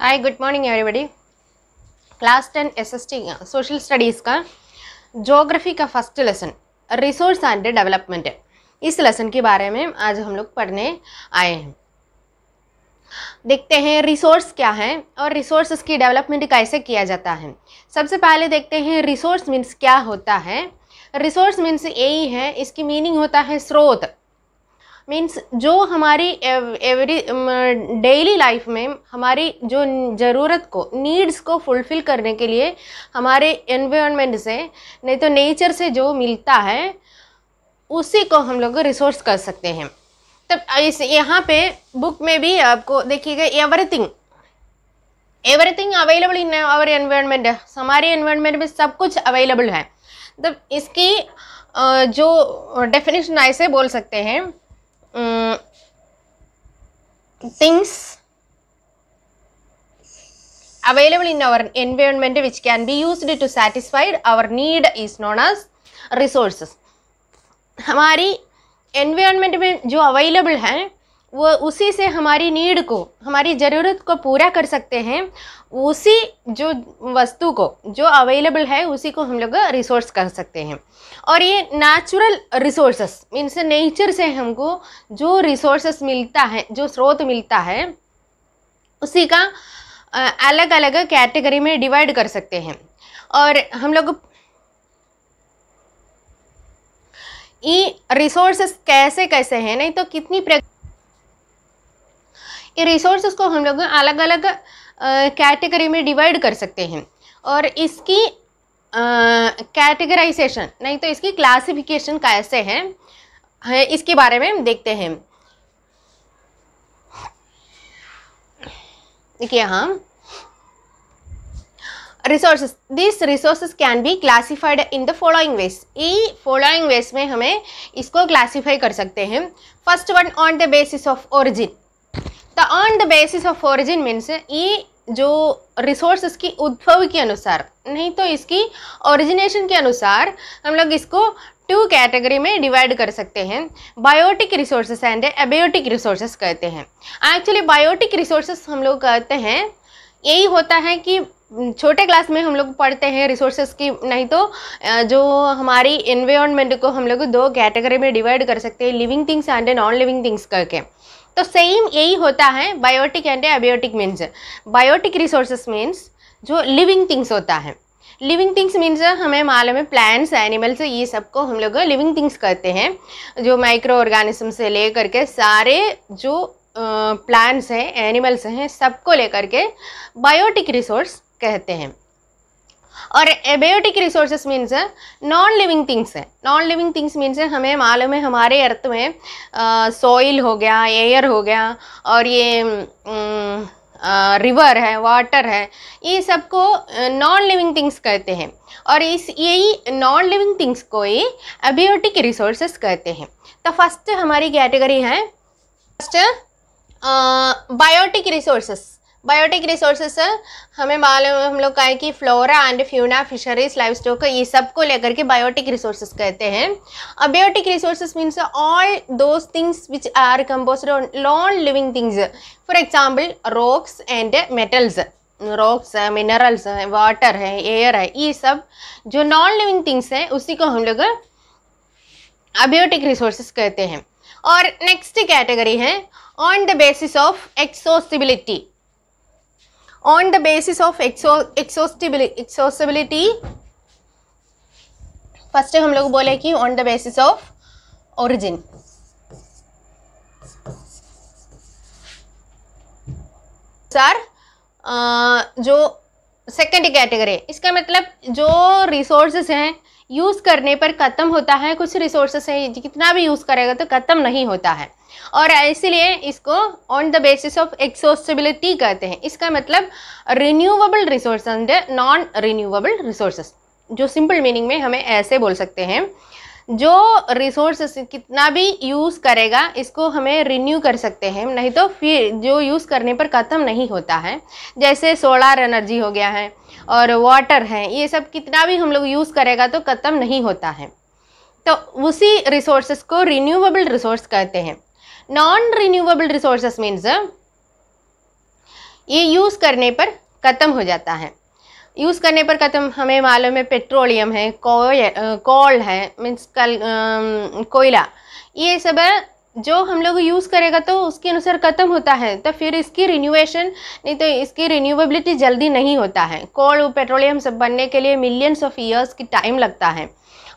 Hi good morning everybody class ten S S T social studies का geography का first lesson resource and development इस lesson के बारे में आज हम लोग पढ़ने आए हैं। देखते हैं रिसोर्स क्या है और रिसोर्सेज की डेवलपमेंट कैसे किया जाता है। सबसे पहले देखते हैं रिसोर्स मीन्स क्या होता है। रिसोर्स मीन्स यही है, इसकी मीनिंग होता है स्रोत। मीन्स जो हमारी एवरी डेली लाइफ में हमारी जो ज़रूरत को नीड्स को फुलफ़िल करने के लिए हमारे एनवायरनमेंट से, नहीं तो नेचर से जो मिलता है, उसी को हम लोग रिसोर्स कर सकते हैं। तब इस, यहाँ पे बुक में भी आपको देखिएगा everything everything available in our environment हमारे एनवायरनमेंट में सब कुछ अवेलेबल है। तब, इसकी जो डेफिनेशन ऐसे बोल सकते हैं things available in our environment which can be used to satisfy our need is known as resources हमारी एनवायरनमेंट में जो अवेलेबल है वो उसी से हमारी नीड को हमारी ज़रूरत को पूरा कर सकते हैं उसी जो वस्तु को, जो अवेलेबल है, उसी को हम लोग रिसोर्स कर सकते हैं। और ये नेचुरल रिसोर्सेस मीन्स नेचर से हमको जो रिसोर्सेस मिलता है, जो स्रोत मिलता है, उसी का अलग अलग कैटेगरी में डिवाइड कर सकते हैं। और हम लोग ये रिसोर्सेस कैसे कैसे हैं? नहीं तो कितनी ये रिसोर्सेस को हम लोग अलग अलग कैटेगरी में डिवाइड कर सकते हैं। और इसकी कैटेगराइजेशन uh, नहीं तो इसकी क्लासिफिकेशन कैसे है, है इसके बारे में हम देखते हैं। देखिए हम resources this resources can be classified in the following ways E following ways में हमें इसको क्लासीफाई कर सकते हैं। First one on the basis of origin the on the basis of origin means ये जो रिसोर्स की उद्भव के अनुसार, नहीं तो इसकी ओरिजिनेशन के अनुसार हम लोग इसको टू कैटेगरी में डिवाइड कर सकते हैं। Biotic resources and abiotic resources कहते हैं। एक्चुअली बायोटिक रिसोर्सेस हम लोग कहते हैं, यही होता है कि छोटे क्लास में हम लोग पढ़ते हैं रिसोर्सेज की, नहीं तो जो हमारी इन्वायरमेंट को हम लोग दो कैटेगरी में डिवाइड कर सकते हैं living things and non living things करके। तो सेम यही होता है biotic and abiotic means biotic resources means जो लिविंग थिंग्स होता है। लिविंग थिंग्स मीन्स हमें मालूम है प्लांट्स एनिमल्स ये सबको हम लोग लिविंग थिंग्स कहते हैं। जो माइक्रो ऑर्गेनिज्म से ले करके सारे जो प्लांट्स हैं एनिमल्स हैं, सबको लेकर के बायोटिक रिसोर्स कहते हैं। और abiotic resources means non living things है नॉन लिविंग थिंग्स मीन्स हमें मालूम है, हमारे अर्थ में सॉइल हो गया एयर हो गया, और ये रिवर है वाटर है, ये सबको नॉन लिविंग थिंग्स कहते हैं। और इस, यही नॉन लिविंग थिंग्स को ही एबियोटिक रिसोर्सेस कहते हैं। तो फ़र्स्ट हमारी कैटेगरी है first biotic resources biotic resources हमें मालूम, हम लोग कहें कि flora and fauna fisheries livestock ये सबको लेकर के बायोटिक रिसोर्सेस कहते हैं। Abiotic resources means all those things which are compose non living things for example rocks and metals rocks है मिनरल्स है वाटर है एयर है, ये सब जो नॉन लिविंग थिंग्स हैं, उसी को हम लोग अबायोटिक रिसोर्सेस कहते हैं। और नेक्स्ट कैटेगरी है on the basis of exhaustibility on the basis of exhaustibility first हम लोग बोले कि on the basis of origin sir जो सेकेंड कैटेगरी इसका मतलब जो रिसोर्सेस हैं यूज़ करने पर ख़त्म होता है, कुछ रिसोर्सेस है, जितना भी यूज़ करेगा तो ख़त्म नहीं होता है। और इसीलिए इसको on the basis of exhaustibility कहते हैं। इसका मतलब renewable resource and non renewable resources जो सिंपल मीनिंग में हमें ऐसे बोल सकते हैं जो रिसोर्स कितना भी यूज़ करेगा, इसको हमें रिन्यू कर सकते हैं। नहीं तो फिर जो यूज़ करने पर ख़त्म नहीं होता है। जैसे सोलार एनर्जी हो गया है और वाटर है, ये सब कितना भी हम लोग यूज़ करेगा तो ख़त्म नहीं होता है। तो उसी रिसोर्सेस को रिन्यूएबल रिसोर्स कहते हैं। नॉन रिन्यूएबल रिसोर्सेस मीन्स ये यूज़ करने पर ख़त्म हो जाता है। यूज़ करने पर ख़त्म हमें मालूम है पेट्रोलियम है कोल है मीन्स कल कोयला। ये सब जो हम लोग यूज़ करेगा तो उसके अनुसार ख़त्म होता है। तो फिर इसकी रिन्यूएशन नहीं तो इसकी रिन्यूएबिलिटी जल्दी नहीं होता है। कोल पेट्रोलियम सब बनने के लिए मिलियंस ऑफ़ ईयर्स की टाइम लगता है।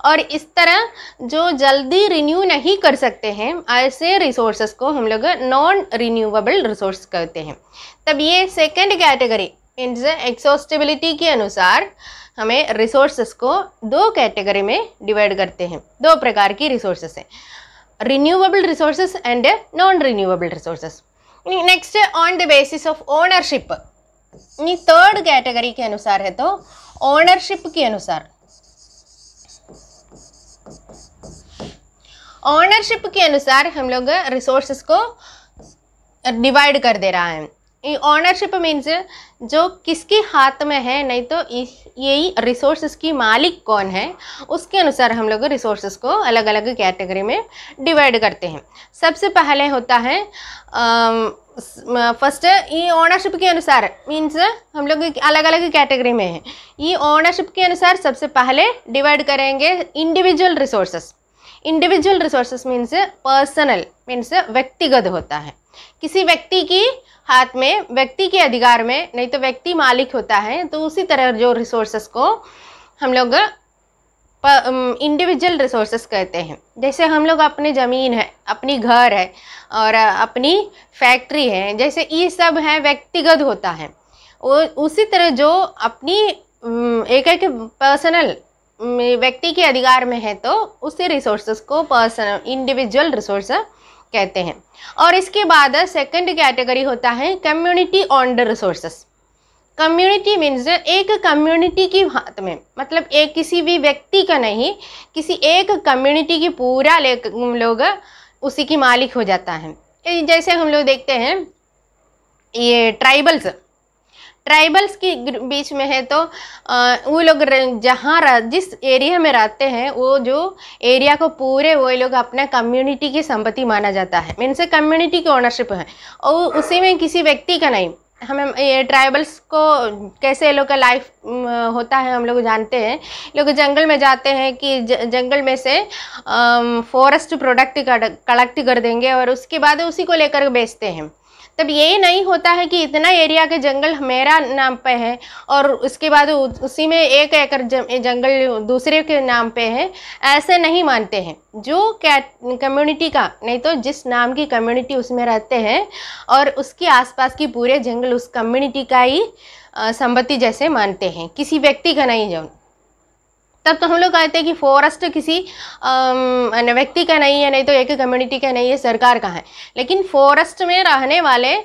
और इस तरह जो जल्दी रिन्यू नहीं कर सकते हैं, ऐसे रिसोर्सेस को हम लोग नॉन रिन्यूएबल रिसोर्स कहते हैं। तब ये सेकेंड कैटेगरी मीन्स एक्सोस्टेबिलिटी के अनुसार हमें रिसोर्सेस को दो कैटेगरी में डिवाइड करते हैं। दो प्रकार की रिसोर्सेस हैं। renewable resources and non-renewable resources. Next on the basis of ownership third category के अनुसार है तो ओनरशिप के अनुसार। ओनरशिप के अनुसार हम लोग रिसोर्सेस को डिवाइड कर दे रहा है। ऑनरशिप मीन्स जो किसके हाथ में है, नहीं तो यही रिसोर्सेज की मालिक कौन है, उसके अनुसार हम लोग रिसोर्सेज को अलग अलग कैटेगरी में डिवाइड करते हैं। सबसे पहले होता है फ़र्स्ट ये ओनरशिप के अनुसार मीन्स हम लोग अलग अलग कैटेगरी में है। ये ओनरशिप के अनुसार सबसे पहले डिवाइड करेंगे individual resources individual resources means personal means व्यक्तिगत होता है। किसी व्यक्ति की हाथ में, व्यक्ति के अधिकार में, नहीं तो व्यक्ति मालिक होता है तो उसी तरह जो रिसोर्सेस को हम लोग इंडिविजुअल रिसोर्सेस कहते हैं। जैसे हम लोग अपनी ज़मीन है, अपनी घर है, और अपनी फैक्ट्री है, जैसे ये सब है, व्यक्तिगत होता है। उसी तरह जो अपनी एक एक पर्सनल व्यक्ति के अधिकार में है तो उसी रिसोर्सेस को पर्सनल इंडिविजुअल रिसोर्स कहते हैं। और इसके बाद सेकंड कैटेगरी होता है community on the resources community means एक कम्युनिटी की हाथ में मतलब एक किसी भी व्यक्ति का नहीं, किसी एक कम्युनिटी की पूरा ले लोग उसी की मालिक हो जाता है। जैसे हम लोग देखते हैं, ये ट्राइबल्स ट्राइबल्स के बीच में है तो वो लोग जहाँ जिस एरिया में रहते हैं, वो जो एरिया को पूरे, वो लोग अपना कम्युनिटी की संपत्ति माना जाता है। मीन से कम्युनिटी की ओनरशिप है। और उसी में किसी व्यक्ति का नहीं। हमें ये ट्राइबल्स को कैसे लोग का लाइफ होता है, हम लोग जानते हैं। लोग जंगल में जाते हैं कि जंगल में से फॉरेस्ट प्रोडक्ट कलेक्ट कर देंगे और उसके बाद उसी को लेकर बेचते हैं। तब ये नहीं होता है कि इतना एरिया के जंगल मेरा नाम पे है और उसके बाद उसी में एक एकड़ जंगल दूसरे के नाम पे है, ऐसे नहीं मानते हैं। जो कम्युनिटी का, नहीं तो जिस नाम की कम्युनिटी उसमें रहते हैं और उसके आसपास की पूरे जंगल उस कम्युनिटी का ही संपत्ति जैसे मानते हैं। किसी व्यक्ति का नहीं जो तब तो हम लोग कहते हैं कि फॉरेस्ट किसी व्यक्ति का नहीं है, नहीं तो एक कम्युनिटी का नहीं है, सरकार का है। लेकिन फॉरेस्ट में रहने वाले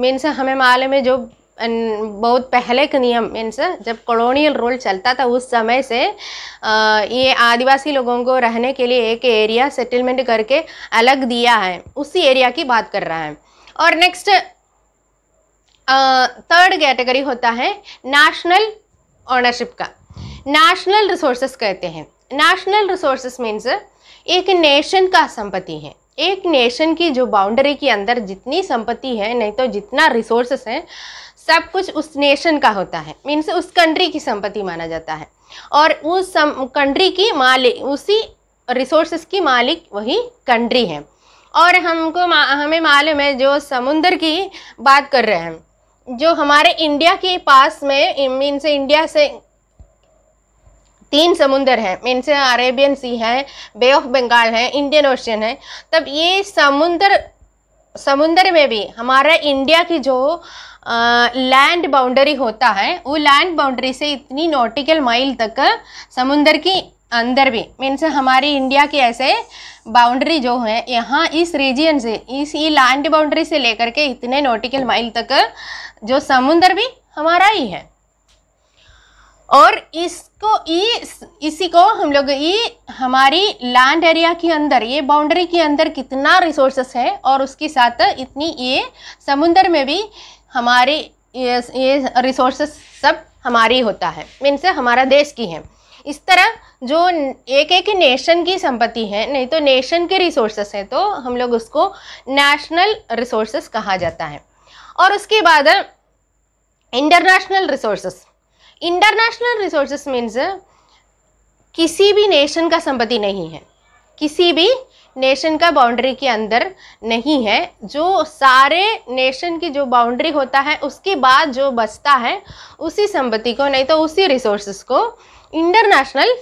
मीन्स हमें मालूम है जो बहुत पहले के नियम मीन्स जब कॉलोनियल रूल चलता था उस समय से ये आदिवासी लोगों को रहने के लिए एक एरिया सेटलमेंट करके अलग दिया है। उसी एरिया की बात कर रहा है। और नेक्स्ट थर्ड कैटेगरी होता है नेशनल ऑनरशिप का। नेशनल रिसोर्सेस कहते हैं। नेशनल रिसोर्सेस मीन्स एक नेशन का संपत्ति है। एक नेशन की जो बाउंड्री के अंदर जितनी संपत्ति है नहीं तो जितना रिसोर्सेस है सब कुछ उस नेशन का होता है। मीन्स उस कंट्री की संपत्ति माना जाता है। और उस कंट्री की मालिक उसी रिसोर्सेस की मालिक वही कंट्री है। और हमको मा, हमें मालूम है जो समुद्र की बात कर रहे हैं। जो हमारे इंडिया के पास में मीन्स इंडिया से तीन समुंदर हैं मीन्स अरेबियन सी है, बे ऑफ़ बंगाल है, इंडियन ओशन है। तब ये समुंदर समुंदर में भी हमारा इंडिया की जो लैंड बाउंड्री होता है, वो लैंड बाउंड्री से इतनी नॉटिकल माइल तक समुंदर की अंदर भी मीन्स हमारी इंडिया की ऐसे बाउंड्री जो है, यहाँ इस रीजियन से, इस, ये लैंड बाउंड्री से लेकर के इतने नॉटिकल माइल तक जो समुंदर भी हमारा ही है। और इसको इस इसी को हम लोग ये हमारी लैंड एरिया के अंदर ये बाउंड्री के अंदर कितना रिसोर्सेस है और उसके साथ इतनी ये समुंदर में भी हमारे ये, ये रिसोर्सेस सब हमारी होता है। मीन से हमारा देश की है। इस तरह जो एक एक नेशन की संपत्ति है नहीं तो नेशन के रिसोर्सेस है तो हम लोग उसको नेशनल रिसोर्सेस कहा जाता है। और उसके बाद international resources international resources means किसी भी नेशन का संपत्ति नहीं है। किसी भी नेशन का बाउंड्री के अंदर नहीं है। जो सारे नेशन की जो बाउंड्री होता है, उसके बाद जो बचता है, उसी संपत्ति को, नहीं तो उसी रिसोर्सेस को इंटरनेशनल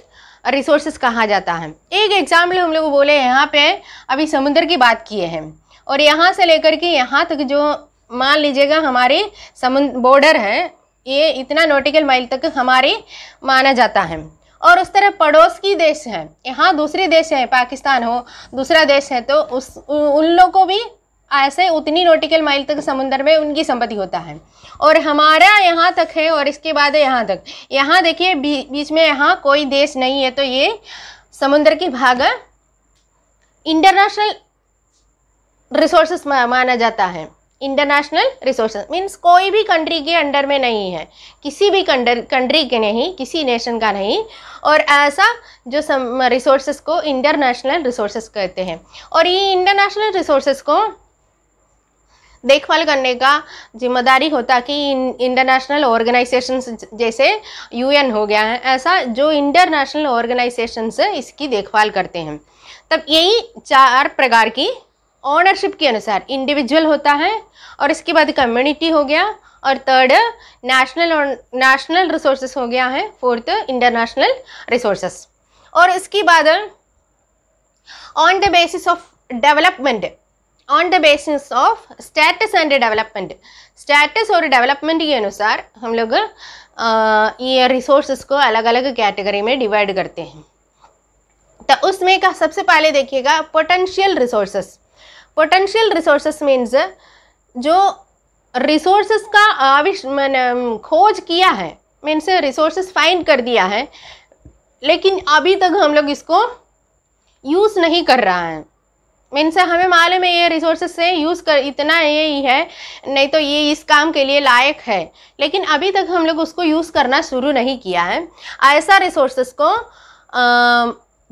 रिसोर्सेस कहा जाता है। एक एग्ज़ाम्पल हम लोग बोले, यहाँ पे अभी समुद्र की बात किए हैं। और यहाँ से लेकर के यहाँ तक जो, मान लीजिएगा, हमारी समुद्र बॉर्डर है ये इतना नोटिकल माइल तक हमारी माना जाता है। और उस तरह पड़ोस की देश है यहाँ दूसरी देश हैं पाकिस्तान हो दूसरा देश है तो उस उन लोग को भी ऐसे उतनी नोटिकल माइल तक समुद्र में उनकी संपत्ति होता है। और हमारा यहाँ तक है और इसके बाद यहाँ तक। यहाँ देखिए बी, बीच में यहाँ कोई देश नहीं है तो ये समुद्र की भाग इंटरनेशनल रिसोर्सेस माना जाता है। इंटरनेशनल रिसोर्सेज मीन्स कोई भी कंट्री के अंडर में नहीं है। किसी भी कंट्री के नहीं, किसी नेशन का नहीं। और ऐसा जो रिसोर्सेज को इंटरनेशनल रिसोर्सेज कहते हैं। और ये इंटरनेशनल रिसोर्सेज को देखभाल करने का ज़िम्मेदारी होता कि इंटरनेशनल ऑर्गेनाइजेशन जैसे यूएन हो गया है, ऐसा जो इंटरनेशनल ऑर्गेनाइजेशन इसकी देखभाल करते हैं। तब यही चार प्रकार की ऑनरशिप के अनुसार इंडिविजुअल होता है और इसके बाद कम्युनिटी हो गया और थर्ड नेशनल और नेशनल रिसोर्सेस हो गया है फोर्थ इंटरनेशनल रिसोर्सेस और इसके बाद on the basis of development on the basis of status and development status और डेवलपमेंट के अनुसार हम लोग ये रिसोर्सेस को अलग अलग कैटेगरी में डिवाइड करते हैं। तो उसमें का सबसे पहले देखिएगा potential resources potential resources means जो रिसोर्सेस का आविष खोज किया है मीन्स रिसोर्सेस फाइंड कर दिया है, लेकिन अभी तक हम लोग इसको यूज़ नहीं कर रहा है। मीन्स हमें मालूम है ये रिसोर्सेस से यूज़ कर, इतना ये ही है, नहीं तो ये इस काम के लिए लायक है। लेकिन अभी तक हम लोग उसको यूज़ करना शुरू नहीं किया है। ऐसा रिसोर्सेस को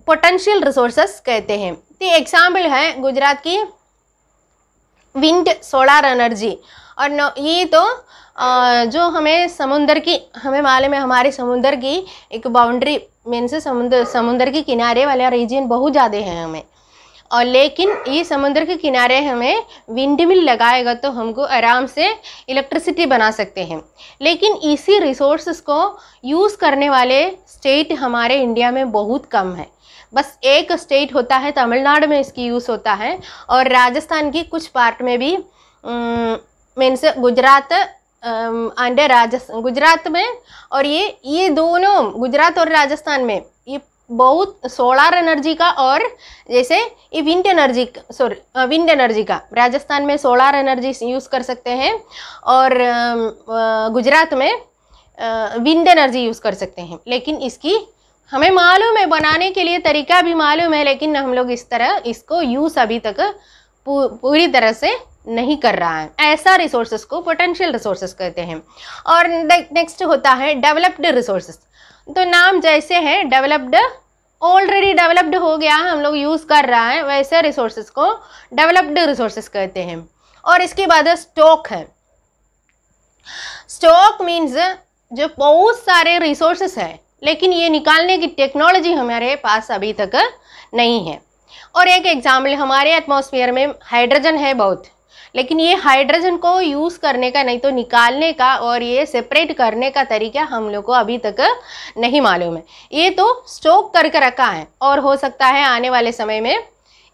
पोटेंशियल रिसोर्सेस कहते हैं। तो एग्ज़ाम्पल है गुजरात की विंड सोलार एनर्जी और ये तो जो हमें समुंदर की, हमें मालूम है हमारे समुंदर की एक बाउंड्री मीन्स समुद्र समुंदर के किनारे वाला रीजन बहुत ज़्यादा है हमें। और लेकिन ये समुद्र के किनारे हमें विंड मिल लगाएगा तो हमको आराम से इलेक्ट्रिसिटी बना सकते हैं। लेकिन इसी रिसोर्स को यूज़ करने वाले स्टेट हमारे इंडिया में बहुत कम है। बस एक स्टेट होता है, तमिलनाडु में इसकी यूज़ होता है और राजस्थान की कुछ पार्ट में भी मीन्स गुजरात एंड राजस्थान गुजरात में और ये ये दोनों, गुजरात और राजस्थान में, ये बहुत सोलार एनर्जी का और जैसे ये wind energy sorry wind energy का, राजस्थान में सोलार एनर्जी यूज़ कर सकते हैं और गुजरात में विंड एनर्जी यूज़ कर सकते हैं। लेकिन इसकी हमें मालूम है, बनाने के लिए तरीका भी मालूम है, लेकिन हम लोग इस तरह इसको यूज़ अभी तक पूरी तरह से नहीं कर रहा है। ऐसा रिसोर्सेस को पोटेंशियल रिसोर्सेस कहते हैं। और नेक्स्ट होता है डेवलप्ड रिसोर्सेस तो नाम जैसे है डेवलप्ड ऑलरेडी डेवलप्ड हो गया, हम लोग यूज़ कर रहा है, वैसे रिसोर्सेस को डेवलप्ड रिसोर्सेस कहते हैं। और इसके बाद स्टॉक है। स्टॉक मीन्स जो बहुत सारे रिसोर्सेस है लेकिन ये निकालने की टेक्नोलॉजी हमारे पास अभी तक नहीं है। और एक एग्ज़ाम्पल हमारे एटमॉस्फेयर में हाइड्रोजन है बहुत, लेकिन ये हाइड्रोजन को यूज़ करने का, नहीं तो निकालने का और ये सेपरेट करने का तरीका हम लोग को अभी तक नहीं मालूम है। ये तो स्टॉक करके रखा है और हो सकता है आने वाले समय में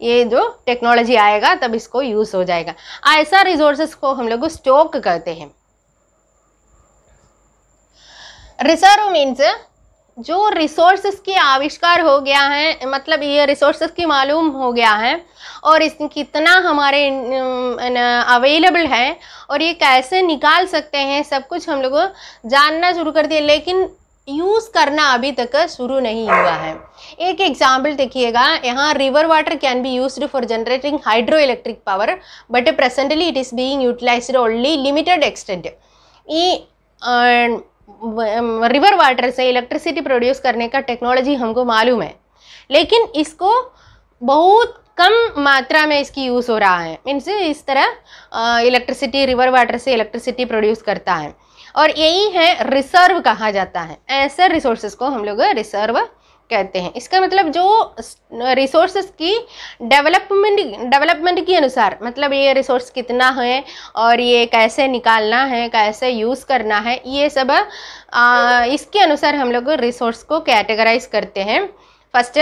ये जो टेक्नोलॉजी आएगा, तब इसको यूज़ हो जाएगा। ऐसा रिसोर्सेस को हम लोग स्टॉक करते हैं। रिज़र्व मीन्स जो रिसोर्सेस के आविष्कार हो गया है मतलब ये रिसोर्सेस की मालूम हो गया है और इस कितना हमारे अवेलेबल है और ये कैसे निकाल सकते हैं, सब कुछ हम लोग जानना शुरू कर दिया लेकिन यूज़ करना अभी तक शुरू नहीं हुआ है। एक एग्ज़ाम्पल देखिएगा, यहाँ river water can be use for generating hydro electric power but presently it is being utilised only limited extent ये रिवर वाटर से इलेक्ट्रिसिटी प्रोड्यूस करने का टेक्नोलॉजी हमको मालूम है। लेकिन इसको बहुत कम मात्रा में इसकी यूज़ हो रहा है। मीन्स इस तरह इलेक्ट्रिसिटी रिवर वाटर से इलेक्ट्रिसिटी प्रोड्यूस करता है। और यही है रिसर्व कहा जाता है। ऐसे रिसोर्सेज को हम लोग रिसर्व कहते हैं। इसका मतलब जो रिसोर्सेज की डेवलपमेंट डेवलपमेंट के अनुसार मतलब ये रिसोर्स कितना है और ये कैसे निकालना है कैसे यूज़ करना है ये सब आ, इसके अनुसार हम लोग रिसोर्स को कैटेगराइज करते हैं। फ़र्स्ट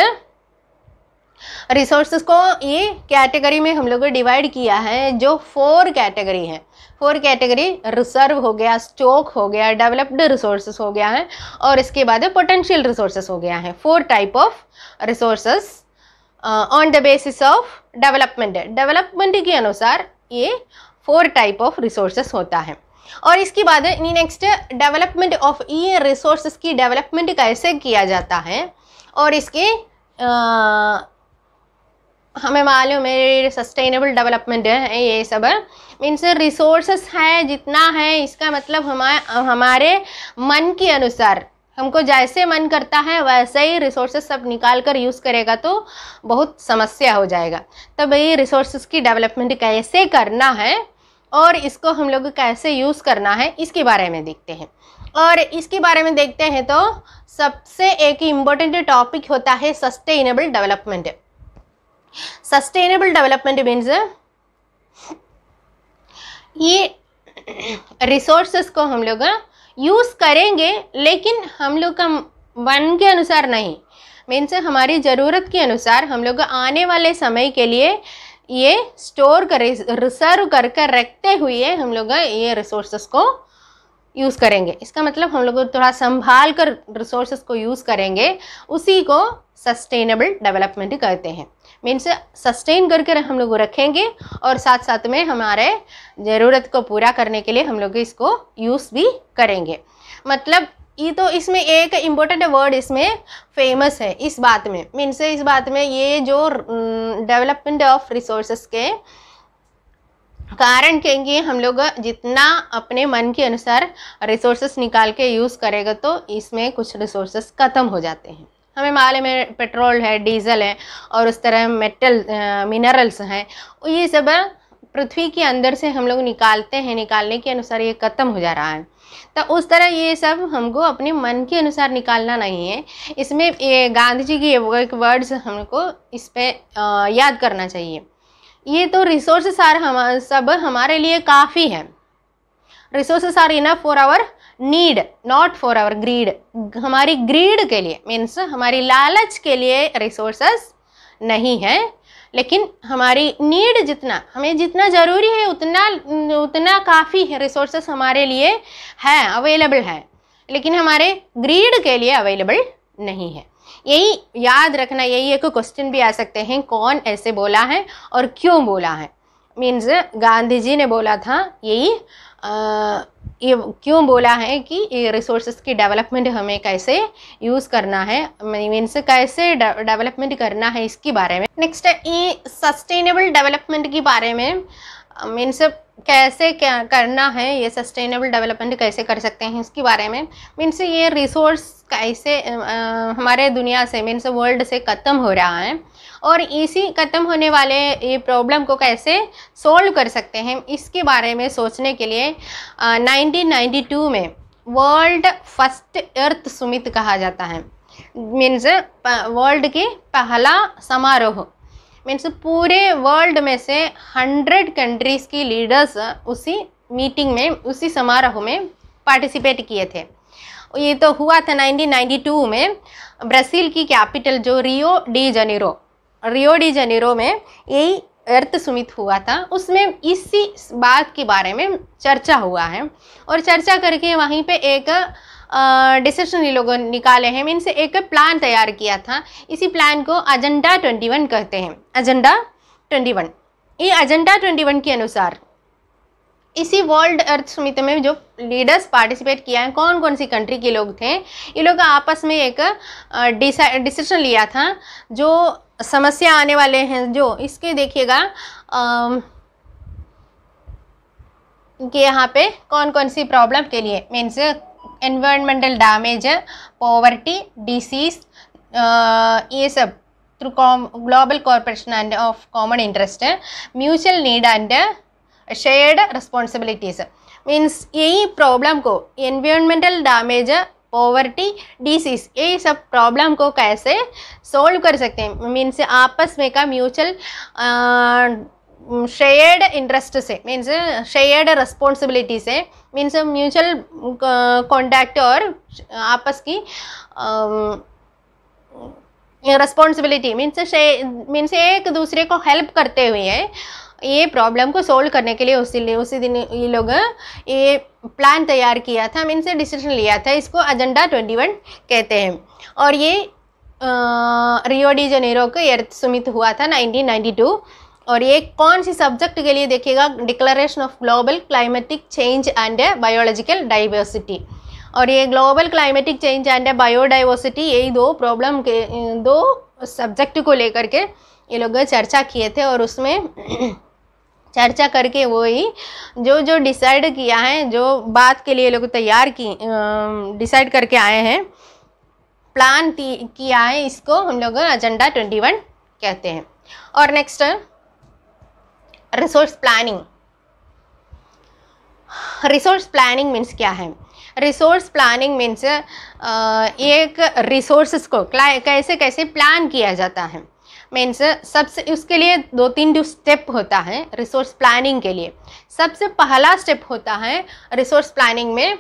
रिसोर्सेज को ये कैटेगरी में हम लोग डिवाइड किया है जो फोर कैटेगरी है। फोर कैटेगरी रिज़र्व हो गया स्टॉक हो गया डेवलप्ड रिसोर्सेस हो गया है और इसके बाद पोटेंशियल रिसोर्सेस हो गया है। Four type of resources on the basis of development development के अनुसार ये फोर टाइप ऑफ़ रिसोर्सेस होता है। और इसके बाद नेक्स्ट डेवलपमेंट ऑफ़ ये रिसोर्सेस की डेवलपमेंट कैसे किया जाता है और इसके uh, हमें मालूम है सस्टेनेबल डेवलपमेंट है, ये सब। मीन्स रिसोर्सेस है, जितना है, इसका मतलब हमारे हमारे मन के अनुसार। हमको जैसे मन करता है, वैसे ही रिसोर्सेस सब निकाल कर यूज़ करेगा तो बहुत समस्या हो जाएगा। तब ये रिसोर्सेस की डेवलपमेंट कैसे करना है और इसको हम लोग कैसे यूज़ करना है, इसके बारे में देखते हैं। और इसके बारे में देखते हैं तो सबसे एक इम्पोर्टेंट टॉपिक होता है sustainable development sustainable development means ये रिसोर्सेस को हम लोग यूज़ करेंगे, लेकिन हम लोग का वन के अनुसार नहीं। मीन्स हमारी ज़रूरत के अनुसार हम लोग आने वाले समय के लिए ये स्टोर कर रिज़र्व कर कर रखते हुए हम लोग ये रिसोर्सेस को यूज़ करेंगे। इसका मतलब हम लोग थोड़ा संभाल कर रिसोर्सेस को यूज़ करेंगे, उसी को सस्टेनेबल डेवलपमेंट कहते हैं। मीन्स सस्टेन करके हम लोग रखेंगे और साथ साथ में हमारे ज़रूरत को पूरा करने के लिए हम लोग इसको यूज़ भी करेंगे। मतलब ये तो इसमें एक इम्पोर्टेंट वर्ड इसमें फ़ेमस है इस बात में। मीन्स इस बात में ये जो डेवलपमेंट ऑफ़ रिसोर्सेस के कारण कहेंगे हम लोग जितना अपने मन के अनुसार रिसोर्सेस निकाल के यूज़ करेगा तो इसमें कुछ रिसोर्सेस ख़त्म हो जाते हैं। हमें मालूम है पेट्रोल है, डीजल है और उस तरह मेटल मिनरल्स हैं। ये सब पृथ्वी के अंदर से हम लोग निकालते हैं, निकालने के अनुसार ये ख़त्म हो जा रहा है। तो उस तरह ये सब हमको अपने मन के अनुसार निकालना नहीं है। इसमें ये गांधी जी की एक वर्ड्स हमको इस पर याद करना चाहिए। ये तो रिसोर्सेस आर हम, सब हमारे लिए काफ़ी है। Resources are enough for our need not for our greed हमारी ग्रीड के लिए मीन्स हमारी लालच के लिए रिसोर्सेस नहीं है, लेकिन हमारी नीड जितना, हमें जितना ज़रूरी है, उतना उतना काफ़ी है रिसोर्सेस हमारे लिए है अवेलेबल है, लेकिन हमारे ग्रीड के लिए अवेलेबल नहीं है। यही याद रखना, यही एक क्वेश्चन भी आ सकते हैं, कौन ऐसे बोला है और क्यों बोला है? मीन्स गांधी जी ने बोला था, यही ये क्यों बोला है कि ये रिसोर्सेज की डेवलपमेंट हमें कैसे यूज़ करना है? मीन्स कैसे डेवलपमेंट करना है इसके बारे में? नेक्स्ट ये सस्टेनेबल डेवलपमेंट के बारे में मीन्स कैसे क्या करना है? ये सस्टेनेबल डेवलपमेंट कैसे कर सकते हैं इसके बारे में? मीन्स ये रिसोर्स कैसे हमारे दुनिया से मीन्स वर्ल्ड से ख़त्म हो रहा है। और इसी ख़त्म होने वाले ये प्रॉब्लम को कैसे सोल्व कर सकते हैं इसके बारे में सोचने के लिए आ, 1992 में वर्ल्ड फ़र्स्ट अर्थ सुमित कहा जाता है। मीन्स वर्ल्ड के पहला समारोह। मीन्स पूरे वर्ल्ड में से हंड्रेड कंट्रीज़ की लीडर्स उसी मीटिंग में उसी समारोह में पार्टिसिपेट किए थे। ये तो हुआ था 1992 में ब्राज़ील की कैपिटल जो Rio de Janeiro Rio de Janeiro में यही अर्थ सुमित हुआ था। उसमें इसी बात के बारे में चर्चा हुआ है और चर्चा करके वहीं पे एक डिसीशन ये लोगों ने निकाले हैं। मीन से एक प्लान तैयार किया था। इसी प्लान को एजेंडा ट्वेंटी वन कहते हैं। एजेंडा ट्वेंटी वन ये एजेंडा ट्वेंटी वन के अनुसार इसी वर्ल्ड अर्थ समिति में जो लीडर्स पार्टिसिपेट किया है कौन कौन सी कंट्री के लोग थे, ये लोग आपस में एक डिसीज़न लिया था, जो समस्या आने वाले हैं, जो इसके देखिएगा कि यहाँ पे कौन कौन सी प्रॉब्लम के लिए means environmental damage poverty disease ये सब through com- global cooperation and of common interest, mutual need and shared responsibilities. Means यही प्रॉब्लम को एनवायरमेंटल डैमेज पॉवर्टी डिसीज ये सब प्रॉब्लम को कैसे सोल्व कर सकते हैं मीन्स आपस में का म्यूचुअल शेयर्ड इंटरेस्ट से मीन्स शेयर्ड रिस्पॉन्सिबिलिटी से मीन्स म्यूचुअल कॉन्टैक्ट और आपस की रिस्पॉन्सिबिलिटी मीन्स मीन्स एक दूसरे को हेल्प करते हुए ये प्रॉब्लम को सोल्व करने के लिए उसी उसी दिन ये लोग ये प्लान तैयार किया था। मीन्स डिसीज़न लिया था। इसको एजेंडा ट्वेंटी वन कहते हैं। और ये रियो डी जनेरो को एर्थ सुमित हुआ था 1992 और ये कौन सी सब्जेक्ट के लिए देखिएगा? Declaration of global climatic change and biological diversity और ये global climatic change and biodiversity यही दो प्रॉब्लम के, दो सब्जेक्ट को लेकर के ये लोग चर्चा किए थे। और उसमें चर्चा करके वही जो जो डिसाइड किया है, जो बात के लिए लोग तैयार की डिसाइड करके आए हैं प्लान किया है इसको हम लोग एजेंडा ट्वेंटी वन कहते हैं। और next resource planning resource planning means क्या है? रिसोर्स प्लानिंग मीन्स एक रिसोर्सेस को कैसे कैसे प्लान किया जाता है? मीन्स सबसे, उसके लिए दो तीन जो स्टेप होता है रिसोर्स प्लानिंग के लिए। सबसे पहला स्टेप होता है रिसोर्स प्लानिंग में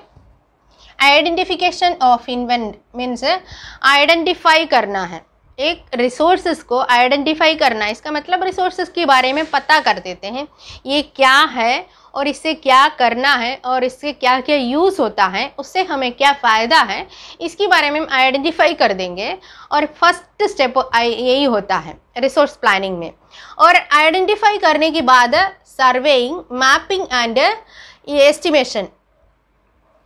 identification of inventory means identify करना है। एक रिसोर्सेज को आइडेंटिफाई करना, इसका मतलब रिसोर्सेज के बारे में पता कर देते हैं, ये क्या है और इससे क्या करना है और इससे क्या क्या यूज़ होता है, उससे हमें क्या फ़ायदा है, इसके बारे में हम आइडेंटिफाई कर देंगे और फ़र्स्ट स्टेप यही होता है रिसोर्स प्लानिंग में। और आइडेंटिफाई करने के बाद सर्वेइंग मैपिंग एंड ये एस्टिमेशन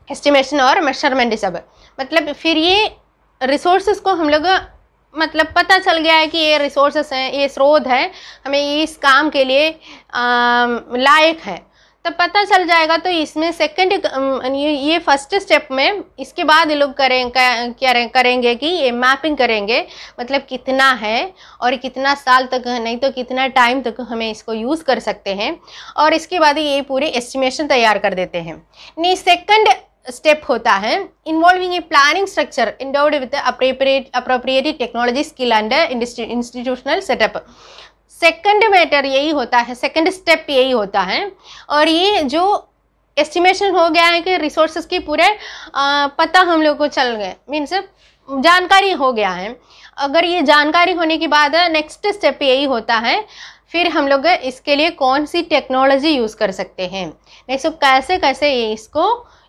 एस्टिमेशन और मेज़रमेंट सब। मतलब फिर ये रिसोर्सेज को हम लोग मतलब पता चल गया है कि ये रिसोर्सेस हैं, ये स्रोत है, हमें इस काम के लिए लायक है। तब पता चल जाएगा तो इसमें सेकंड ये फ़र्स्ट स्टेप में इसके बाद ये लोग करें क्या करेंगे कि ये मैपिंग करेंगे मतलब कितना है और कितना साल तक, नहीं तो कितना टाइम तक हमें इसको यूज़ कर सकते हैं। और इसके बाद ये पूरे एस्टिमेशन तैयार कर देते हैं। नहीं सेकंड स्टेप होता है। Involving a planning structure endowed with appropriate appropriated technology skill and institutional setup second matter यही होता है सेकंड स्टेप यही होता है। और ये जो एस्टिमेशन हो गया है कि रिसोर्सेज की पूरे आ, पता हम लोग को चल गए। मीन्स जानकारी हो गया है। अगर ये जानकारी होने के बाद नेक्स्ट स्टेप यही होता है फिर हम लोग इसके लिए कौन सी टेक्नोलॉजी यूज़ कर सकते हैं। नेक्स्ट कैसे कैसे ये इसको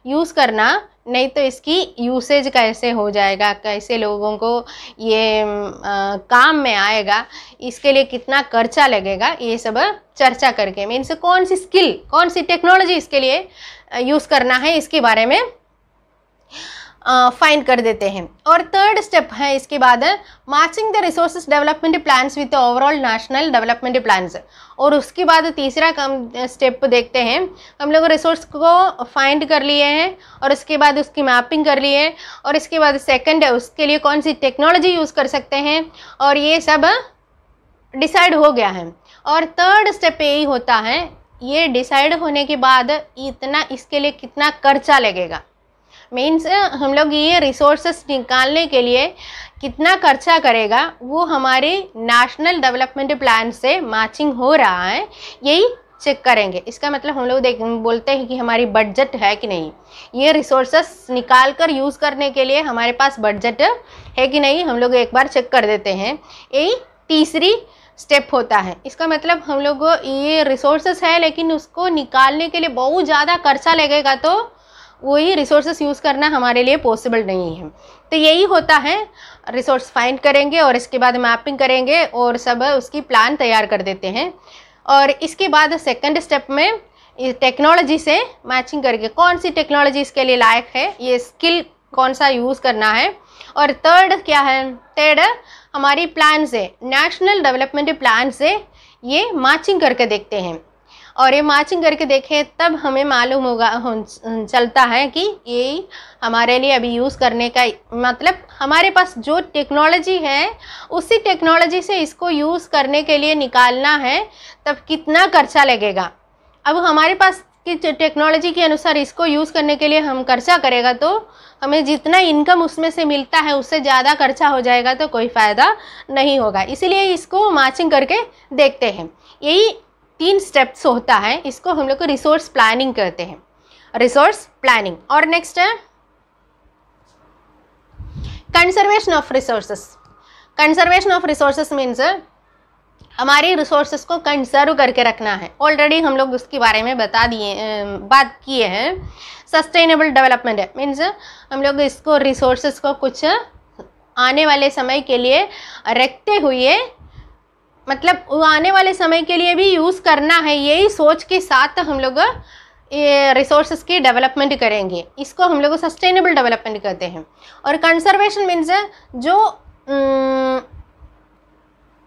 यूज़ करना नहीं तो इसकी यूसेज कैसे हो जाएगा कैसे लोगों को ये आ, काम में आएगा इसके लिए कितना खर्चा लगेगा ये सब चर्चा करके। मीन्स कौन सी स्किल कौन सी टेक्नोलॉजी इसके लिए यूज़ करना है इसके बारे में फाइंड कर देते हैं। और थर्ड स्टेप है इसके बाद matching the resource development plans with overall national development plans और उसके बाद तीसरा कम स्टेप देखते हैं। हम लोग रिसोर्स को फाइंड कर लिए हैं और उसके बाद उसकी मैपिंग कर लिए हैं। और इसके बाद सेकंड है, उसके लिए कौन सी टेक्नोलॉजी यूज़ कर सकते हैं? और ये सब डिसाइड हो गया है। और थर्ड स्टेप यही होता है, ये डिसाइड होने के बाद इतना, इसके लिए कितना खर्चा लगेगा। मीन्स हम लोग ये रिसोर्सेस निकालने के लिए कितना खर्चा करेगा, वो हमारे नेशनल डेवलपमेंट प्लान से मैचिंग हो रहा है, यही चेक करेंगे। इसका मतलब हम लोग देख, बोलते हैं कि हमारी बजट है कि नहीं। ये रिसोर्सेस निकाल कर यूज़ करने के लिए हमारे पास बजट है कि नहीं, हम लोग एक बार चेक कर देते हैं। यही तीसरी स्टेप होता है। इसका मतलब हम लोग ये रिसोर्सेस है, लेकिन उसको निकालने के लिए बहुत ज़्यादा खर्चा लगेगा तो वही रिसोर्सेस यूज़ करना हमारे लिए पॉसिबल नहीं है। तो यही होता है रिसोर्स फाइंड करेंगे और इसके बाद मैपिंग करेंगे और सब उसकी प्लान तैयार कर देते हैं। और इसके बाद सेकंड स्टेप में टेक्नोलॉजी से मैचिंग करके कौन सी टेक्नोलॉजी इसके लिए लायक है? ये स्किल कौन सा यूज़ करना है? और थर्ड क्या है? थर्ड हमारी प्लान से नेशनल डेवलपमेंट प्लान से ये मैचिंग करके देखते हैं। और ये मैचिंग करके देखें, तब हमें मालूम होगा चलता है कि ये हमारे लिए अभी यूज़ करने का मतलब हमारे पास जो टेक्नोलॉजी है, उसी टेक्नोलॉजी से इसको यूज़ करने के लिए निकालना है, तब कितना खर्चा लगेगा। अब हमारे पास की टेक्नोलॉजी के अनुसार इसको यूज़ करने के लिए हम खर्चा करेगा तो हमें जितना इनकम उसमें से मिलता है, उससे ज़्यादा खर्चा हो जाएगा तो कोई फ़ायदा नहीं होगा। इसीलिए इसको मैचिंग करके देखते हैं। यही तीन स्टेप्स होता है, इसको हम लोग को रिसोर्स प्लानिंग कहते हैं। रिसोर्स प्लानिंग और नेक्स्ट है conservation of resources conservation of resources means हमारी रिसोर्सेस को कंजर्व करके रखना है। ऑलरेडी हम लोग उसके बारे में बता दिए बात किए हैं। सस्टेनेबल डेवलपमेंट है। मीन्स हम लोग इसको रिसोर्सेस को कुछ आने वाले समय के लिए रखते हुए मतलब आने वाले समय के लिए भी यूज़ करना है यही सोच के साथ हम लोग ये रिसोर्सेज की डेवलपमेंट करेंगे। इसको हम लोग सस्टेनेबल डेवलपमेंट कहते हैं। और कंजर्वेशन मीन्स जो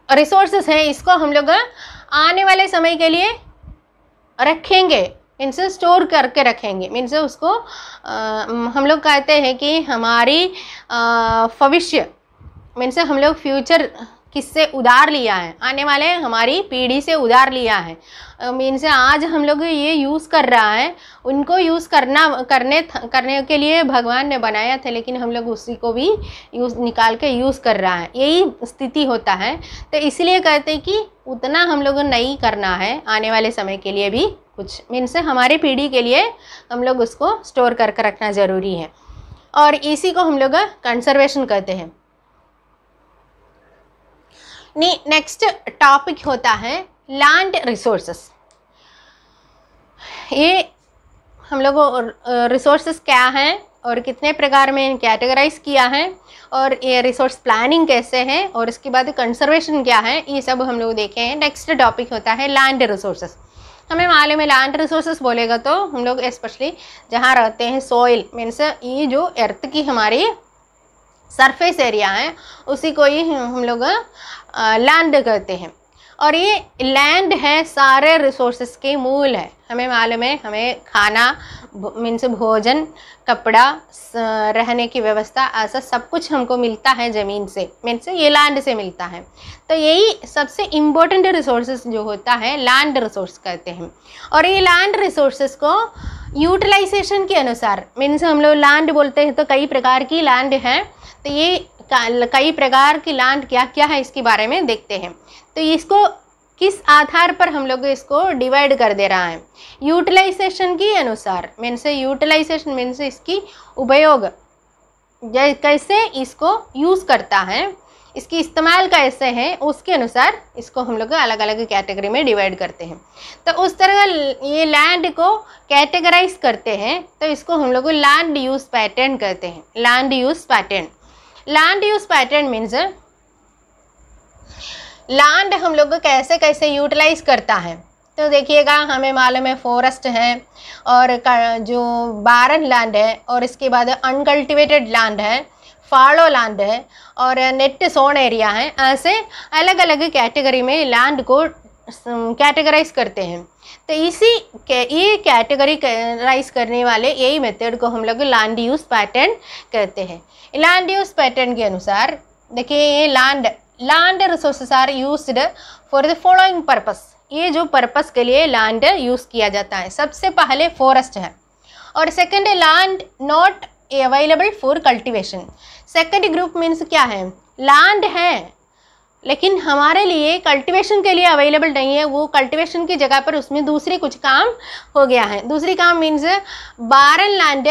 रिसोर्सेज हैं इसको हम लोग आने वाले समय के लिए रखेंगे। मीन्स स्टोर करके रखेंगे। मीन्स उसको आ, हम लोग कहते हैं कि हमारी भविष्य मीन्स हम लोग फ्यूचर किससे उधार लिया है? आने वाले हमारी पीढ़ी से उधार लिया है। मीन से आज हम लोग ये यूज़ कर रहा है। उनको यूज़ करना, करने करने के लिए भगवान ने बनाया था, लेकिन हम लोग उसी को भी यूज़ निकाल के यूज़ कर रहा है। यही स्थिति होता है। तो इसलिए कहते हैं कि उतना हम लोग नहीं करना है, आने वाले समय के लिए भी कुछ। मीन से हमारी पीढ़ी के लिए हम लोग उसको स्टोर करके रखना ज़रूरी है। और इसी को हम लोग कंसर्वेशन कहते हैं। नेक्स्ट टॉपिक होता है लैंड रिसोर्सेस ये हम लोग रिसोर्सेस क्या हैं और कितने प्रकार में कैटेगराइज किया है और ये रिसोर्स प्लानिंग कैसे है और इसके बाद कंजर्वेशन क्या है, ये सब हम लोग देखे हैं. नेक्स्ट टॉपिक होता है लैंड रिसोर्सेस हमें मालूम है लैंड रिसोर्सेस बोलेगा तो हम लोग स्पेशली जहाँ रहते हैं सॉइल मीन्स ये जो अर्थ की हमारी सरफेस एरिया है, उसी को ही हम लोग लैंड कहते हैं। और ये लैंड है, सारे रिसोर्सेस के मूल है। हमें मालूम है, हमें खाना मीन्स भोजन, कपड़ा रहने की व्यवस्था, ऐसा सब कुछ हमको मिलता है ज़मीन से। मीन्स ये लैंड से मिलता है। तो यही सबसे इम्पोर्टेंट रिसोर्सेस जो होता है लैंड रिसोर्स कहते हैं। और ये लैंड रिसोर्सेस को यूटिलाइजेशन के अनुसार, मीन्स हम लोग लैंड बोलते हैं तो कई प्रकार की लैंड है। तो ये कई प्रकार की लैंड क्या क्या है इसके बारे में देखते हैं। तो इसको किस आधार पर हम लोग इसको डिवाइड कर दे रहा है? यूटिलाइजेशन के अनुसार मीन से यूटिलाइजेशन मीन से इसकी उपयोग। कैसे इसको यूज़ करता है, इसकी इस्तेमाल कैसे है, उसके अनुसार इसको हम लोग अलग अलग कैटेगरी में डिवाइड करते हैं। तो उस तरह ये लैंड को कैटेगराइज करते हैं तो इसको हम लोग लैंड यूज़ पैटर्न कहते हैं। Land use pattern land use pattern means land हम लोग कैसे कैसे यूटिलाइज करता है? तो देखिएगा, हमें मालूम है फॉरेस्ट है और जो बारन लैंड है और इसके बाद अनकल्टिवेटेड लैंड है फाड़ो लैंड है और नेट सोन एरिया है, ऐसे अलग अलग कैटेगरी में लैंड को कैटेगराइज करते हैं। तो इसी ये कैटेगरी राइज करने वाले यही मेथड को हम लोग लैंड यूज़ पैटर्न कहते हैं। लैंड यूज़ पैटर्न के अनुसार, देखिए ये land land resources are used for the following purpose ये जो पर्पस के लिए लैंड यूज़ किया जाता है, सबसे पहले फॉरेस्ट है। और second land not available for cultivation second group means क्या है? लैंड है। लेकिन हमारे लिए कल्टीवेशन के लिए अवेलेबल नहीं है। वो कल्टीवेशन की जगह पर उसमें दूसरी कुछ काम हो गया है। दूसरी काम मीन्स बारन लैंड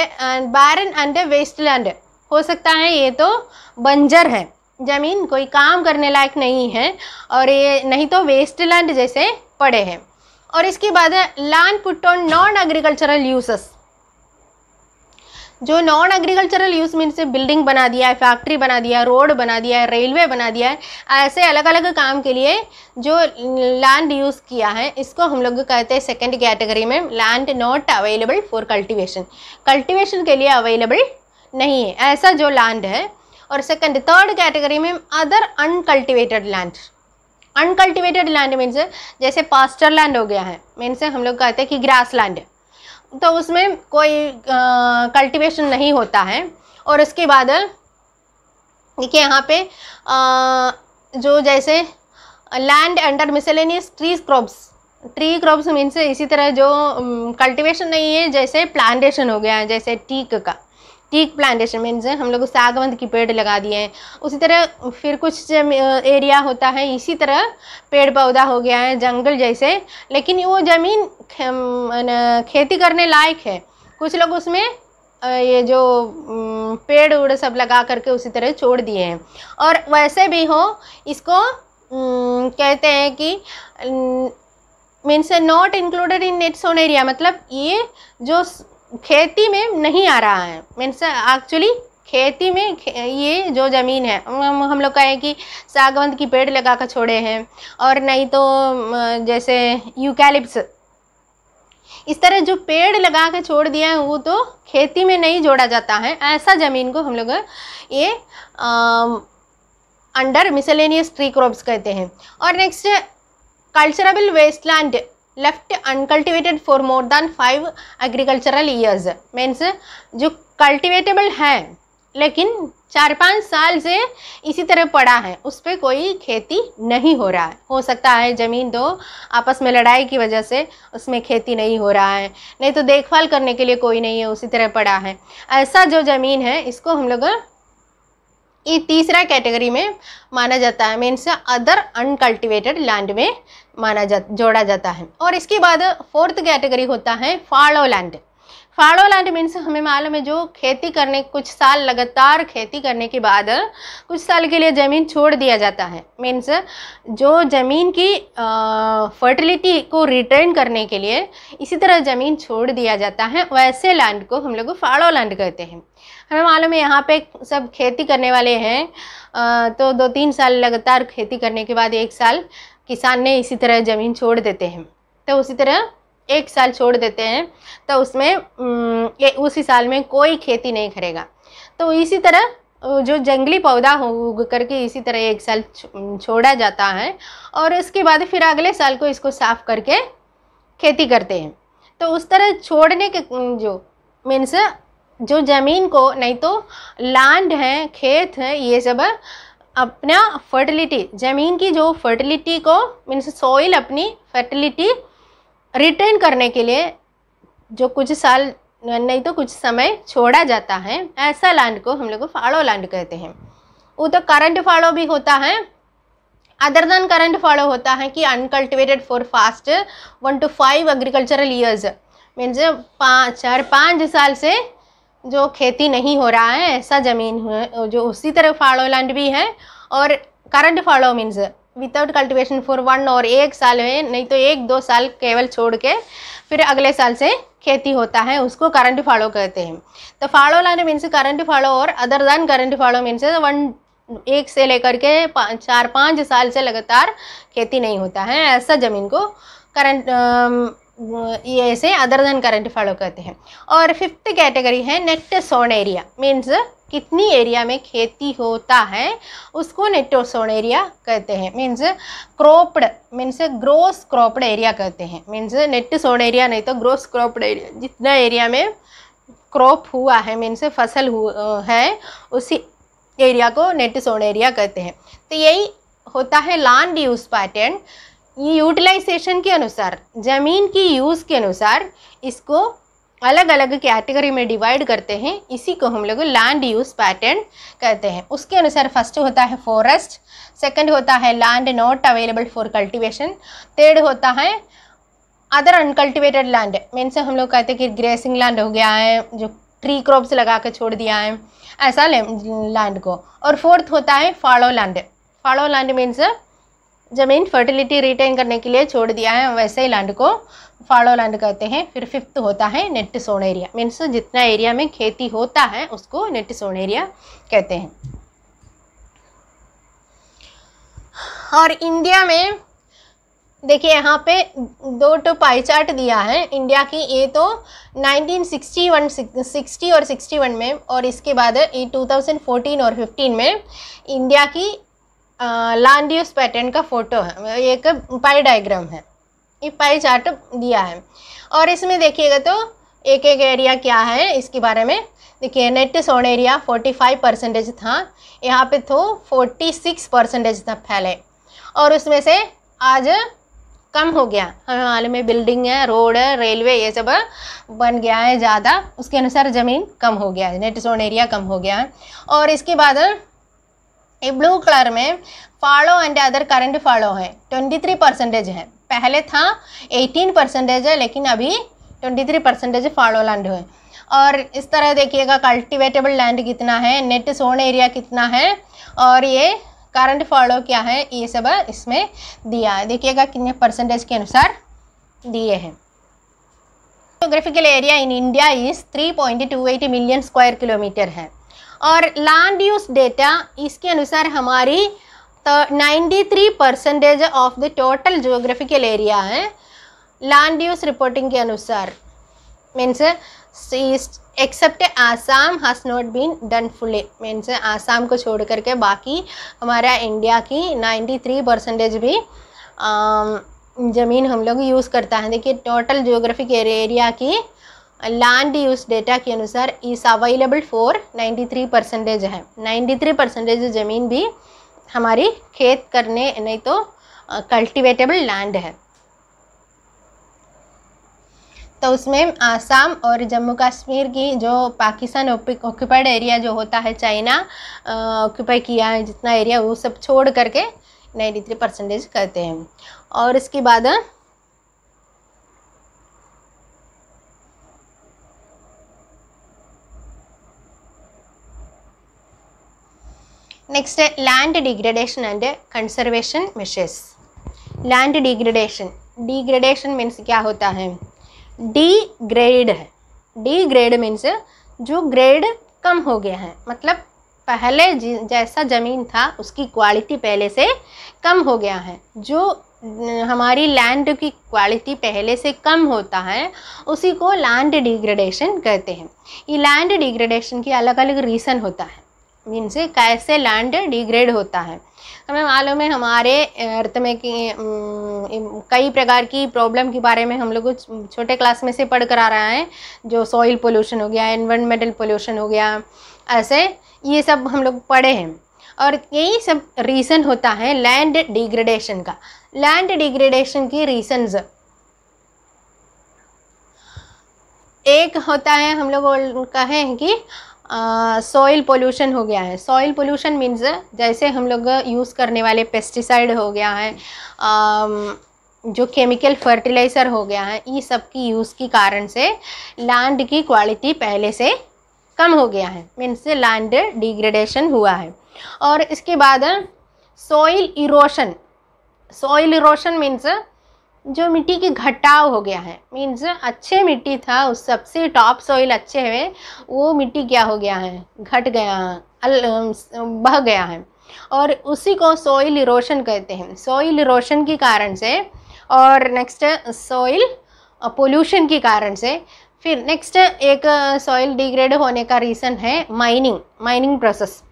बारन एंड वेस्ट लैंड हो सकता है ये तो बंजर है। ज़मीन कोई काम करने लायक नहीं है और ये नहीं तो वेस्ट लैंड जैसे पड़े हैं। और इसके बाद land put on non agricultural uses जो नॉन एग्रीकल्चरल यूज़ मीन से बिल्डिंग बना दिया है फैक्ट्री बना दिया है रोड बना दिया है रेलवे बना दिया है, ऐसे अलग अलग काम के लिए जो लैंड यूज़ किया है, इसको हम लोग कहते हैं सेकेंड कैटेगरी में land not available for cultivation cultivation के लिए अवेलेबल नहीं है, ऐसा जो लैंड है, और सेकंड थर्ड कैटेगरी में other uncultivated land uncultivated land means जैसे पास्टर लैंड हो गया है मीन्स हम लोग कहते हैं कि ग्रास लैंड तो उसमें कोई कल्टीवेशन नहीं होता है। और इसके बाद देखिए यहाँ पे आ, जो जैसे land under miscellaneous tree crops tree crops means इसी तरह जो कल्टीवेशन नहीं है जैसे प्लांटेशन हो गया जैसे टीक का। टीक प्लांटेशन मीन्स हम लोग सागवंत की पेड़ लगा दिए हैं। उसी तरह फिर कुछ एरिया होता है, इसी तरह पेड़ पौधा हो गया है, जंगल जैसे। लेकिन वो ज़मीन खेती करने लायक है। कुछ लोग उसमें ये जो पेड़ उड़ सब लगा करके उसी तरह छोड़ दिए हैं। और वैसे भी हो, इसको कहते हैं कि means not included in net sown area मतलब ये जो खेती में नहीं आ रहा है। मीन्स एक्चुअली खेती में ये जो ज़मीन है हम लोग कहें कि सागवंत की पेड़ लगा कर छोड़े हैं और नहीं तो जैसे यूकैलिप्स इस तरह जो पेड़ लगा के छोड़ दिया है, वो तो खेती में नहीं जोड़ा जाता है। ऐसा ज़मीन को हम लोग ये अंडर मिसलेनियस ट्री क्रॉप्स कहते हैं। और next culturable wasteland left uncultivated for more than five agricultural years means जो कल्टिवेटेबल है, लेकिन चार पाँच साल से इसी तरह पड़ा है, उस पर कोई खेती नहीं हो रहा है। हो सकता है ज़मीन दो आपस में लड़ाई की वजह से उसमें खेती नहीं हो रहा है, नहीं तो देखभाल करने के लिए कोई नहीं है, उसी तरह पड़ा है। ऐसा जो ज़मीन है, इसको हम लोग ये तीसरा कैटेगरी में माना जाता है। मीन्स अदर अनकल्टिवेटेड लैंड में माना जा, जोड़ा जाता है। और इसके बाद फोर्थ कैटेगरी होता है fallow land fallow land means हमें मालूम है जो खेती करने, कुछ साल लगातार खेती करने के बाद, कुछ साल के लिए ज़मीन छोड़ दिया जाता है। मीन्स जो ज़मीन की फर्टिलिटी को रिटर्न करने के लिए इसी तरह ज़मीन छोड़ दिया जाता है। वैसे लैंड को हम लोग फाड़ो लैंड कहते हैं। हमें मालूम है यहाँ पे सब खेती करने वाले हैं। तो दो तीन साल लगातार खेती करने के बाद एक साल किसान ने इसी तरह ज़मीन छोड़ देते हैं। तो उसी तरह एक साल छोड़ देते हैं तो उसमें उसी साल में कोई खेती नहीं करेगा। तो इसी तरह जो जंगली पौधा हो, उग करके इसी तरह एक साल छोड़ा जाता है, और उसके बाद फिर अगले साल को इसको साफ़ करके खेती करते हैं। तो उस तरह छोड़ने के जो मीन्स जो ज़मीन को, नहीं तो लैंड है, खेत है, ये सब अपना फर्टिलिटी ज़मीन की जो फर्टिलिटी को मीन्स सॉइल अपनी फर्टिलिटी रिटेन करने के लिए जो कुछ साल, नहीं तो कुछ समय छोड़ा जाता है, ऐसा लैंड को हम लोग फाड़ो लैंड कहते हैं। वो तो करंट फाड़ो भी होता है अदर देन करंट फाड़ो होता है कि uncultivated for past one to five agricultural years means पाँच, चार, पाँच साल से जो खेती नहीं हो रहा है, ऐसा ज़मीन है जो उसी तरह फाड़ो लैंड भी है और current fallow means without cultivation for one और एक साल है नहीं तो एक दो साल केवल छोड़ के फिर अगले साल से खेती होता है, उसको करंट फॉलो कहते हैं। तो fallow land means current fallow और other than current fallow means one एक से लेकर के चार पाँच साल से लगातार खेती नहीं होता है, ऐसा ज़मीन को करंट ये ऐसे अदर देन करंट फॉलो करते हैं और फिफ्थ कैटेगरी है नेट सोन एरिया मीन्स कितनी एरिया में खेती होता है, उसको नेटोसोन एरिया कहते हैं. Means cropped means gross cropped area कहते हैं. मीन्स नेट सोन एरिया नहीं तो ग्रोस क्रॉप्ड एरिया जितना एरिया में क्रॉप हुआ है मीन्स फ़सल है उसी एरिया को नेट सोन एरिया कहते हैं. तो यही होता है लैंड यूज़ पैटर्न यूटिलाइजेशन के अनुसार, ज़मीन की यूज़ के अनुसार इसको अलग अलग कैटेगरी में डिवाइड करते हैं। इसी को हम लोग लैंड यूज़ पैटर्न कहते हैं। उसके अनुसार फ़र्स्ट होता है फॉरेस्ट सेकंड होता है land not available for cultivation third होता है अदर अनकल्टिवेटेड लैंड मीन्स हम लोग कहते हैं कि ग्रेसिंग लैंड हो गया है, जो ट्री क्रॉप्स लगा के छोड़ दिया है, ऐसा लैंड को। और फोर्थ होता है fallow land fallow land means ज़मीन फर्टिलिटी रिटेन करने के लिए छोड़ दिया है, वैसे ही लैंड को फाड़ो लैंड कहते हैं, फिर फिफ्थ होता है नेट सोन एरिया मीन्स जितना एरिया में खेती होता है, उसको नेट सोन एरिया कहते हैं। और इंडिया में, देखिए यहाँ पे दो तो पाई चार्ट दिया है इंडिया की ये तो 1961 60 और 61 में, और इसके बाद ये 2014 और 15 में इंडिया की लैंड यूज़ पैटर्न का फ़ोटो है। एक पाई डायग्राम है। ये पाई चार्ट दिया है। और इसमें देखिएगा तो एक एक एरिया क्या है, इसके बारे में। देखिए नेट सोन एरिया 45 परसेंटेज था। यहाँ पे तो 46 परसेंटेज था फैले। और उसमें से आज कम हो गया। हमें मालूम है बिल्डिंग है रोड है रेलवे ये सब बन गया है ज़्यादा। उसके अनुसार ज़मीन कम हो गया है। नेट सोन एरिया कम हो गया है। और इसके बाद ये ब्लू कलर में fallow and other current fallow है. ट्वेंटी थ्री परसेंटेज है. पहले था एटीन परसेंटेज है, लेकिन अभी twenty three percentage fallow land है और इस तरह देखिएगा कल्टिवेटेबल लैंड कितना है नेट सोन एरिया कितना है, और ये करंट फॉलो क्या है, ये सब इसमें दिया है. देखिएगा कितने परसेंटेज के अनुसार दिए हैं. Geographical area in India is 3.28 million square kilometre है. और लैंड यूज़ डेटा इसके अनुसार हमारी ninety three percentage of the total geographical area है। लैंड यूज़ रिपोर्टिंग के अनुसार। Means except Assam has not been done fully means Assam को छोड़ करके बाकी हमारा इंडिया की 93 परसेंटेज भी ज़मीन हम लोग यूज़ करता है। देखिए टोटल जियोग्राफिक एरिया की लैंड यूज़ डेटा के अनुसार इस अवेलेबल फॉर 93 परसेंटेज है। 93 परसेंटेज ज़मीन भी हमारी खेत करने, नहीं तो कल्टिवेटेबल लैंड है। तो उसमें आसाम और जम्मू कश्मीर की जो पाकिस्तान ऑक्यूपाइड एरिया जो होता है, चाइना ऑक्यूपाई किया है, जितना एरिया वो सब छोड़ करके नाइन्टी थ्री परसेंटेज करते हैं। और इसके बाद next land degradation and conservation measures land degradation degradation means क्या होता है? डी ग्रेड है. डी ग्रेड मीन्स जो ग्रेड कम हो गया है. मतलब पहले जैसा ज़मीन था, उसकी क्वालिटी पहले से कम हो गया है. जो हमारी लैंड की क्वालिटी पहले से कम होता है, उसी को लैंड डिग्रेडेशन कहते हैं. ये लैंड डिग्रेडेशन की अलग अलग रीज़न होता है. मीन्स कैसे लैंड डिग्रेड होता है। हमें मालूम है हमारे अर्थ में कि कई प्रकार की प्रॉब्लम के बारे में हम लोग छोटे क्लास में से पढ़ कर आ रहा है, जो सॉइल पोल्यूशन हो गया एनवायरमेंटल पोल्यूशन हो गया, ऐसे, ये सब हम लोग पढ़े हैं। और यही सब रीज़न होता है लैंड डिग्रेडेशन का। लैंड डिग्रेडेशन की रीजन्स एक होता है, हम लोग कहें कि सॉइल पोल्यूशन हो गया है। सॉइल पोल्यूशन मीन्स जैसे हम लोग यूज़ करने वाले पेस्टिसाइड हो गया है आ, जो केमिकल फर्टिलाइज़र हो गया है ये सब की यूज़ के कारण से लैंड की क्वालिटी पहले से कम हो गया है। मीन्स लैंड डिग्रेडेशन हुआ है। और इसके बाद soil erosion soil erosion means जो मिट्टी की घटाव हो गया है मीन्स अच्छे मिट्टी था, उस सबसे टॉप सॉइल अच्छे हुए, वो मिट्टी क्या हो गया है? घट गया बह गया है। और उसी को सॉइल इरोशन कहते हैं। सॉइल इरोशन के कारण से और नेक्स्ट सॉइल पोल्यूशन के कारण से, फिर नेक्स्ट एक सॉइल डिग्रेड होने का रीज़न है mining mining process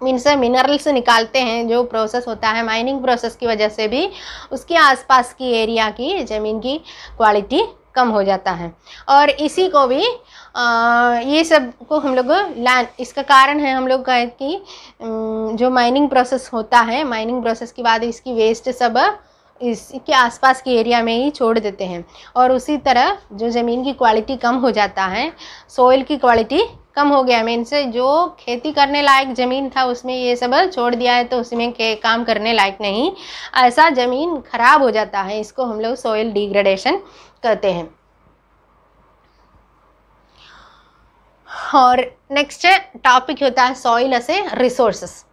means minerals निकालते हैं जो प्रोसेस होता है माइनिंग प्रोसेस की वजह से भी उसके आसपास की एरिया की ज़मीन की क्वालिटी कम हो जाता है। और इसी को भी आ, ये सबको हम लोग लैंड इसका कारण है हम लोग का कि जो माइनिंग प्रोसेस होता है माइनिंग प्रोसेस के बाद इसकी वेस्ट सब इसके आसपास के एरिया में ही छोड़ देते हैं। और उसी तरह जो ज़मीन की क्वालिटी कम हो जाता है सोइल की क्वालिटी कम हो गया। मीन से जो खेती करने लायक ज़मीन था, उसमें ये सब छोड़ दिया है तो उसमें के काम करने लायक नहीं। ऐसा ज़मीन खराब हो जाता है, इसको हम लोग सोइल डिग्रेडेशन कहते हैं। और नेक्स्ट टॉपिक होता है soil as resources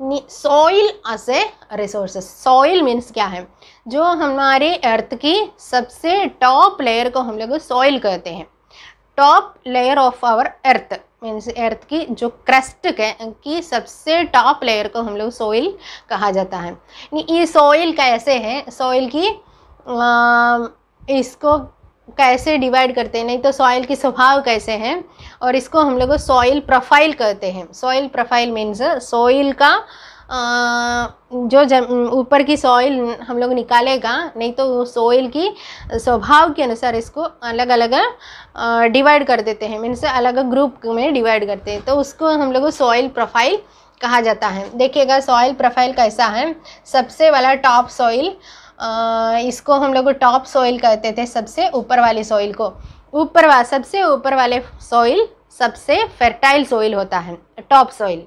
soil as resources soil means क्या है? जो हमारे अर्थ की सबसे टॉप लेयर को हम लोग सॉइल कहते हैं। Top layer of our earth means earth की जो क्रस्ट की सबसे टॉप लेयर को हम लोग सॉइल कहा जाता है। ये सॉइल कैसे है? सॉइल की आ, इसको कैसे डिवाइड करते हैं? नहीं तो सॉइल की स्वभाव कैसे हैं? और इसको हम लोग सॉइल प्रोफ़ाइल कहते हैं। सॉइल प्रोफ़ाइल मीन्स सॉइल का जो ऊपर की सॉइल हम लोग निकालेगा, नहीं तो सॉइल की स्वभाव के अनुसार इसको अलग अलग डिवाइड कर देते हैं। मीन्स अलग ग्रुप में डिवाइड करते हैं। तो उसको हम लोग सॉइल प्रोफ़ाइल कहा जाता है। देखिएगा सॉइल प्रोफ़ाइल कैसा है। सबसे वाला टॉप सॉइल इसको हम लोग टॉप सॉइल कहते थे सबसे ऊपर वाली सॉइल को। ऊपर वा, सबसे ऊपर वाले सॉइल सबसे फर्टाइल सॉइल होता है टॉप सॉइल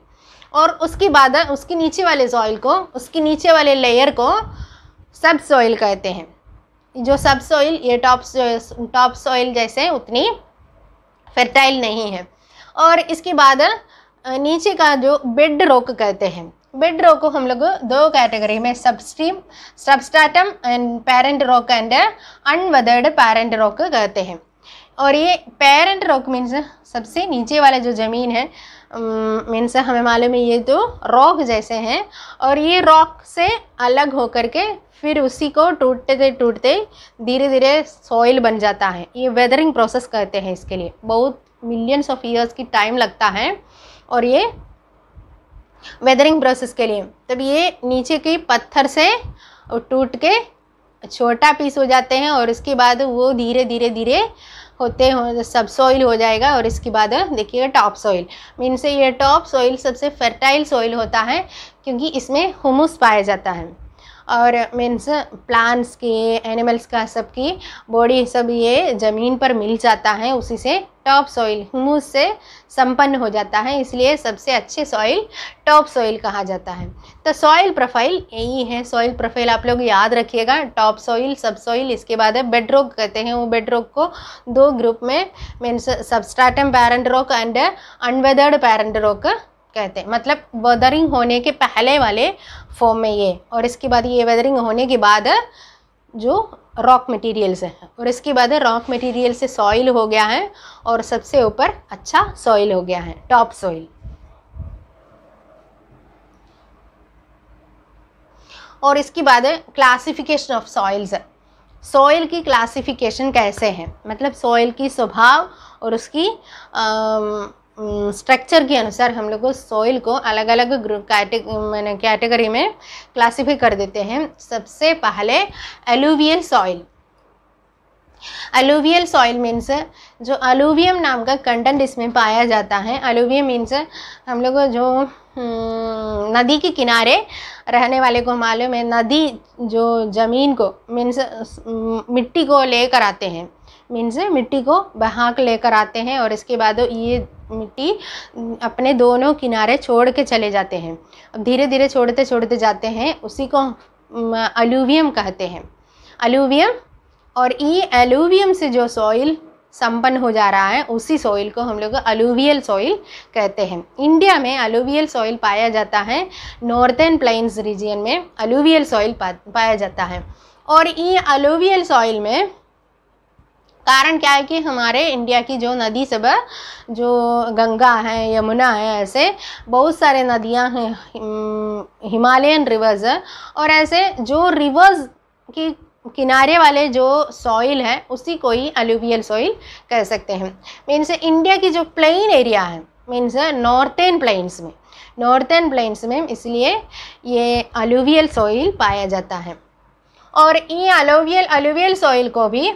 और उसके बाद, उसके नीचे वाले सॉइल को, उसके नीचे वाले लेयर को सब सॉइल कहते हैं। जो सब सॉइल ये टॉप टॉप सॉइल जैसे उतनी फर्टाइल नहीं है। और इसके बाद, नीचे का जो बेड रोक कहते हैं बेड रॉक को हम लोग दो कैटेगरी में substratum substratum and parent rock and unweathered parent rock कहते हैं। और ये पेरेंट रोक मीन्स सबसे नीचे वाला जो ज़मीन है मीन्स हमें मालूम है ये तो रॉक जैसे हैं और ये रॉक से अलग होकर के फिर उसी को टूटते टूटते धीरे धीरे सॉइल बन जाता है। ये वेदरिंग प्रोसेस कहते हैं इसके लिए। बहुत मिलियंस ऑफ़ ईयर्स की टाइम लगता है और ये वेदरिंग प्रोसेस के लिए। तब ये नीचे के पत्थर से टूट के छोटा पीस हो जाते हैं और उसके बाद वो धीरे धीरे धीरे होते हो, सब सॉइल हो जाएगा और इसके बाद देखिएगा टॉप सॉइल मीन से ये टॉप सॉइल सबसे फर्टाइल सॉइल होता है क्योंकि इसमें हुमस पाया जाता है। और मीन्स प्लांट्स के एनिमल्स का सबकी बॉडी सब ये ज़मीन पर मिल जाता है, उसी से टॉप सॉइल हुमूस से संपन्न हो जाता है, इसलिए सबसे अच्छे सॉइल टॉप सॉइल कहा जाता है। तो सॉइल प्रोफ़ाइल यही है सॉइल प्रोफ़ाइल आप लोग याद रखिएगा टॉप सॉइल सब सॉइल इसके बाद है बेड रॉक कहते हैं, वो बेड रॉक को दो ग्रुप में means substratum parent rock and unweathered parent rock कहते हैं। मतलब वेदरिंग होने के पहले वाले फॉर्म में ये। और इसके बाद ये वेदरिंग होने के बाद जो रॉक मटेरियल्स हैं। और इसके बाद रॉक मटेरियल से सॉइल हो गया है और सबसे ऊपर अच्छा सॉइल हो गया है टॉप सॉइल और इसके बाद क्लासिफिकेशन ऑफ़ सॉइल्स सॉइल की क्लासिफिकेशन कैसे है? मतलब सॉइल की स्वभाव और उसकी स्ट्रक्चर के अनुसार हम लोग सॉइल को अलग अलग ग्रुप मैंने कैटेगरी में क्लासीफाई कर देते हैं। सबसे पहले alluvial soil alluvial soil means जो अलूवियम नाम का कंटेंट इसमें पाया जाता है। अलूवियम मीन्स हम लोग जो नदी के किनारे रहने वाले को मालूम है, नदी जो ज़मीन को मीन्स मिट्टी को लेकर आते हैं। मीन्स मिट्टी को बहा लेकर आते हैं और इसके बाद ये मिट्टी अपने दोनों किनारे छोड़ के चले जाते हैं। अब धीरे धीरे छोड़ते छोड़ते जाते हैं, उसी को अलूवियम कहते हैं। अलूवियम और ये अलूवियम से जो सॉइल संपन्न हो जा रहा है, उसी सॉइल को हम लोग अलूवियल सॉइल कहते हैं। इंडिया में अलूवियल सॉइल पाया जाता है नॉर्थन प्लेन्स रीजियन में अलूवियल सॉइल पाया जाता है। और ये अलूवियल सॉइल में कारण क्या है कि हमारे इंडिया की जो नदी सब जो गंगा है, यमुना है, ऐसे बहुत सारे नदियाँ हैं हिमालयन रिवर्स है, और ऐसे जो रिवर्स की किनारे वाले जो सॉइल है, उसी को ही अलूवियल सॉइल कह सकते हैं। मीन्स इंडिया की जो प्लेन एरिया है मीन्स नॉर्थन प्लेन्स में नॉर्थन प्लेन्स में इसलिए ये अलूवियल सॉइल पाया जाता है। और ये अलूवियल अलूवियल सॉइल को भी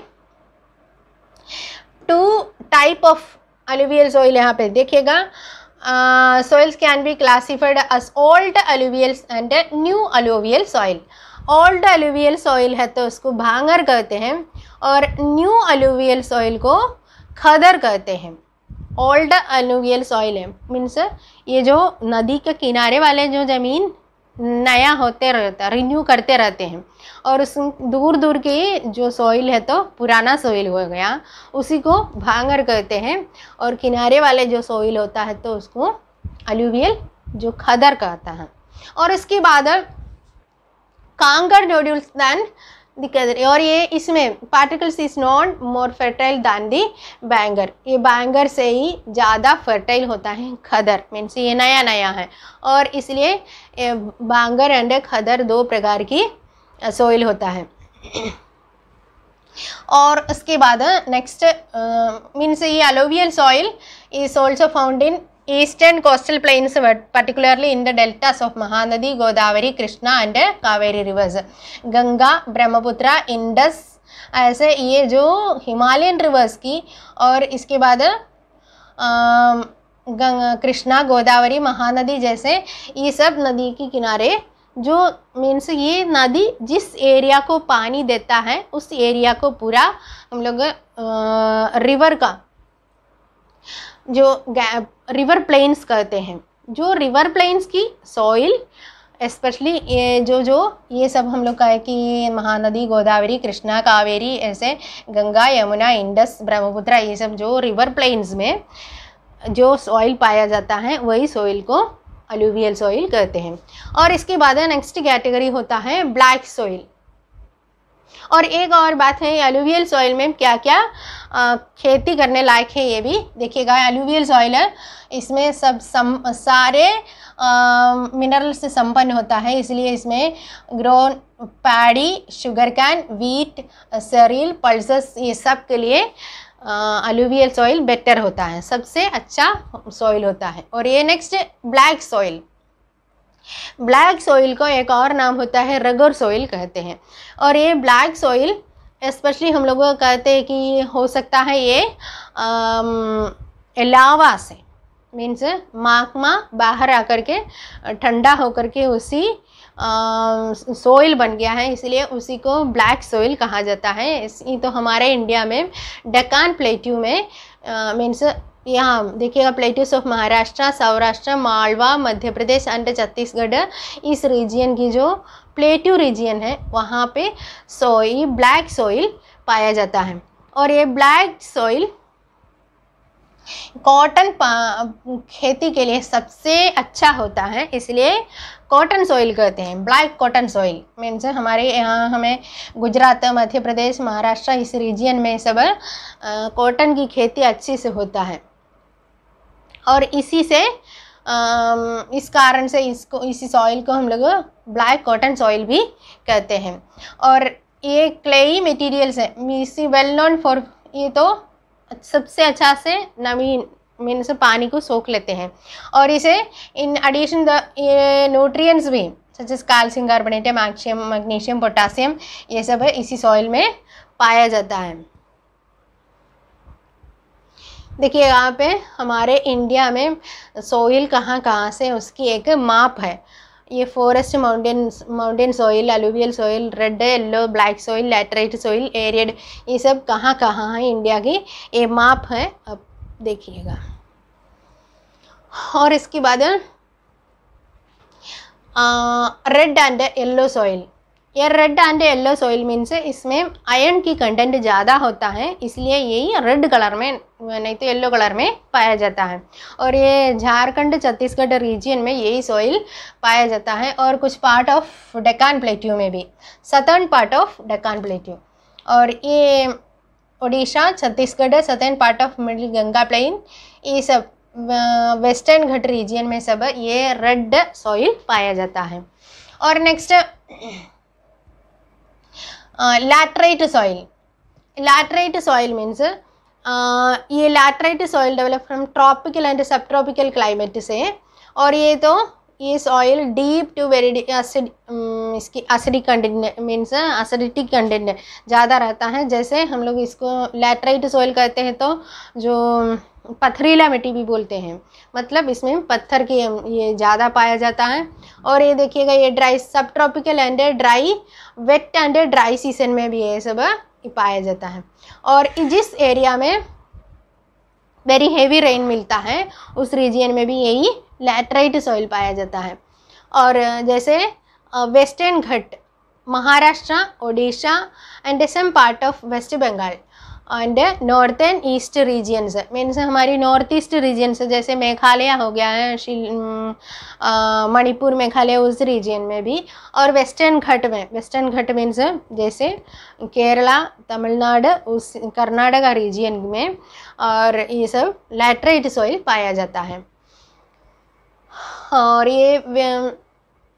two type of alluvial soil यहाँ पे देखिएगा। Soils can be classified as old alluvials and new alluvial soil old alluvial soil है तो उसको भांगर कहते हैं और न्यू अलुवियल सॉइल को खदर कहते हैं। ओल्ड अलुवियल सॉइल है। मीन्स ये जो नदी के किनारे वाले जो ज़मीन नया होते रहता है रिन्यू करते रहते हैं। और उस दूर दूर के जो सॉइल है तो पुराना सॉइल हो गया, उसी को भांगर कहते हैं। और किनारे वाले जो सॉइल होता है तो उसको अलूवियल जो खदर कहता है। और इसके बाद कांगर नोड्यूल्स दैन दिक्कत और ये इसमें particles is not more fertile than the bangar ये बैंगर से ही ज़्यादा फर्टाइल होता है खदर मीन्स ये नया नया है। और इसलिए बैंगर एंड खदर दो प्रकार की सोइल होता है। और उसके बाद नेक्स्ट मीन्स ये alluvial soil is also found in eastern coastal plains particularly in the deltas of mahanadi godavari krishna and kaveri rivers ganga brahmaputra indus ऐसे ये जो हिमालयन रिवर्स की और इसके बाद कृष्णा गोदावरी महानदी जैसे ये सब नदी के किनारे जो मीन्स ये नदी जिस एरिया को पानी देता है उस एरिया को पूरा हम लोग रिवर का जो रिवर प्लेन्स कहते हैं, जो रिवर प्लेन्स की सॉइल स्पेशली ये जो जो, ये सब हम लोग का है कि महानदी, गोदावरी, कृष्णा, कावेरी, ऐसे गंगा, यमुना, इंडस, ब्रह्मपुत्र, ये सब जो रिवर प्लेन्स में जो सॉइल पाया जाता है, वही सॉइल को अलूवियल सॉइल कहते हैं। और इसके बाद नेक्स्ट कैटेगरी होता है ब्लैक सॉइल और एक और बात है अलूवियल सॉइल में क्या क्या अ, खेती करने लायक है ये भी। देखिएगा अलूवियल सॉइल है इसमें सब सम, सारे मिनरल से संपन्न होता है। इसलिए इसमें grown paddy sugarcane wheat cereal pulses ये सब के लिए अलूवियल सॉइल बेटर होता है। सबसे अच्छा सॉइल होता है। और ये next black soil black soil को एक और नाम होता है रगर सॉइल कहते हैं। और ये ब्लैक सॉइल स्पेशली हम लोग कहते हैं कि हो सकता है ये अम, लावा से मीन्स माकमा बाहर आकर के ठंडा होकर के उसी सोइल बन गया है। इसलिए उसी को ब्लैक सोइल कहा जाता है। इस तो हमारे इंडिया में डेकान प्लेट्यू में मीन्स यहाँ देखिएगा plateaus of Maharashtra Saurashtra Malwa Madhya Pradesh and Chhattisgarh इस रीजियन की जो प्लेट्यू रीजियन है, वहाँ पे सोई ब्लैक सोइल पाया जाता है। और ये ब्लैक सोइल कॉटन खेती के लिए सबसे अच्छा होता है, इसलिए कॉटन सॉइल कहते हैं ब्लैक कॉटन सॉइल मीन्स हमारे यहाँ हमें गुजरात, मध्य प्रदेश, महाराष्ट्र इस रीजियन में सब कॉटन की खेती अच्छी से होता है। और इसी से इस कारण से इसको, इसी सॉइल को हम लोग ब्लैक कॉटन सॉइल भी कहते हैं। और ये क्लेई मटेरियल्स है। इसी वेल नोन फॉर ये तो सबसे अच्छा से नमी, मीन से पानी को सोख लेते हैं। और इसे इन एडिशन द ये न्यूट्रिएंट्स भी such as calcium carbonate magnesium magnesium potassium ये सब इसी सॉइल में पाया जाता है। देखिए, यहाँ पे हमारे इंडिया में सोइल कहाँ कहाँ से उसकी एक माप है। ये forest mountain mountain soil alluvial soil red yellow black soil laterite soil arid ये सब कहाँ कहाँ है इंडिया की ये माप है। अब देखिएगा। और इसके बाद रेड एंड येल्लो सॉइल ये red and yellow soil means इसमें आयरन की कंटेंट ज़्यादा होता है, इसलिए यही रेड कलर में, नहीं तो येलो कलर में पाया जाता है। और ये झारखंड, छत्तीसगढ़ रीजियन में यही सॉइल पाया जाता है, और कुछ पार्ट ऑफ़ डेकान प्लेट्यू में भी southern part of Deccan plateau और ये Orissa Chhattisgarh southern part of middle Ganga plain ये सब वेस्टर्न घट रीजियन में सब ये रेड सॉइल पाया जाता है। और next laterite soil laterite soil means ये laterite soil develop from tropical and sub tropical climate से और ये तो ये soil deep to very acid इसकी acidic content means acidic content ज़्यादा रहता है। जैसे हम लोग इसको लैटराइट सॉइल कहते हैं तो जो पथरीला मिट्टी भी बोलते हैं। मतलब इसमें पत्थर की, ये ज़्यादा पाया जाता है। और ये देखिएगा, ये dry sub tropical and dry wet and dry season में भी ये सब पाया जाता है। और जिस एरिया में वेरी हेवी रेन मिलता है, उस रीजियन में भी यही लैटराइट सॉइल पाया जाता है। और जैसे western Ghat Maharashtra Odisha and some part of West Bengal and northern east regions means हमारी नॉर्थ ईस्ट रीजियंस जैसे मेघालय हो गया है मणिपुर, मेघालय, उस रीजियन में भी। और वेस्टर्न घट में वेस्टर्न घट मीन्स जैसे केरला, तमिलनाडु, उस कर्नाटका रीजियन में, और ये सब लैटराइट सॉइल पाया जाता है। और ये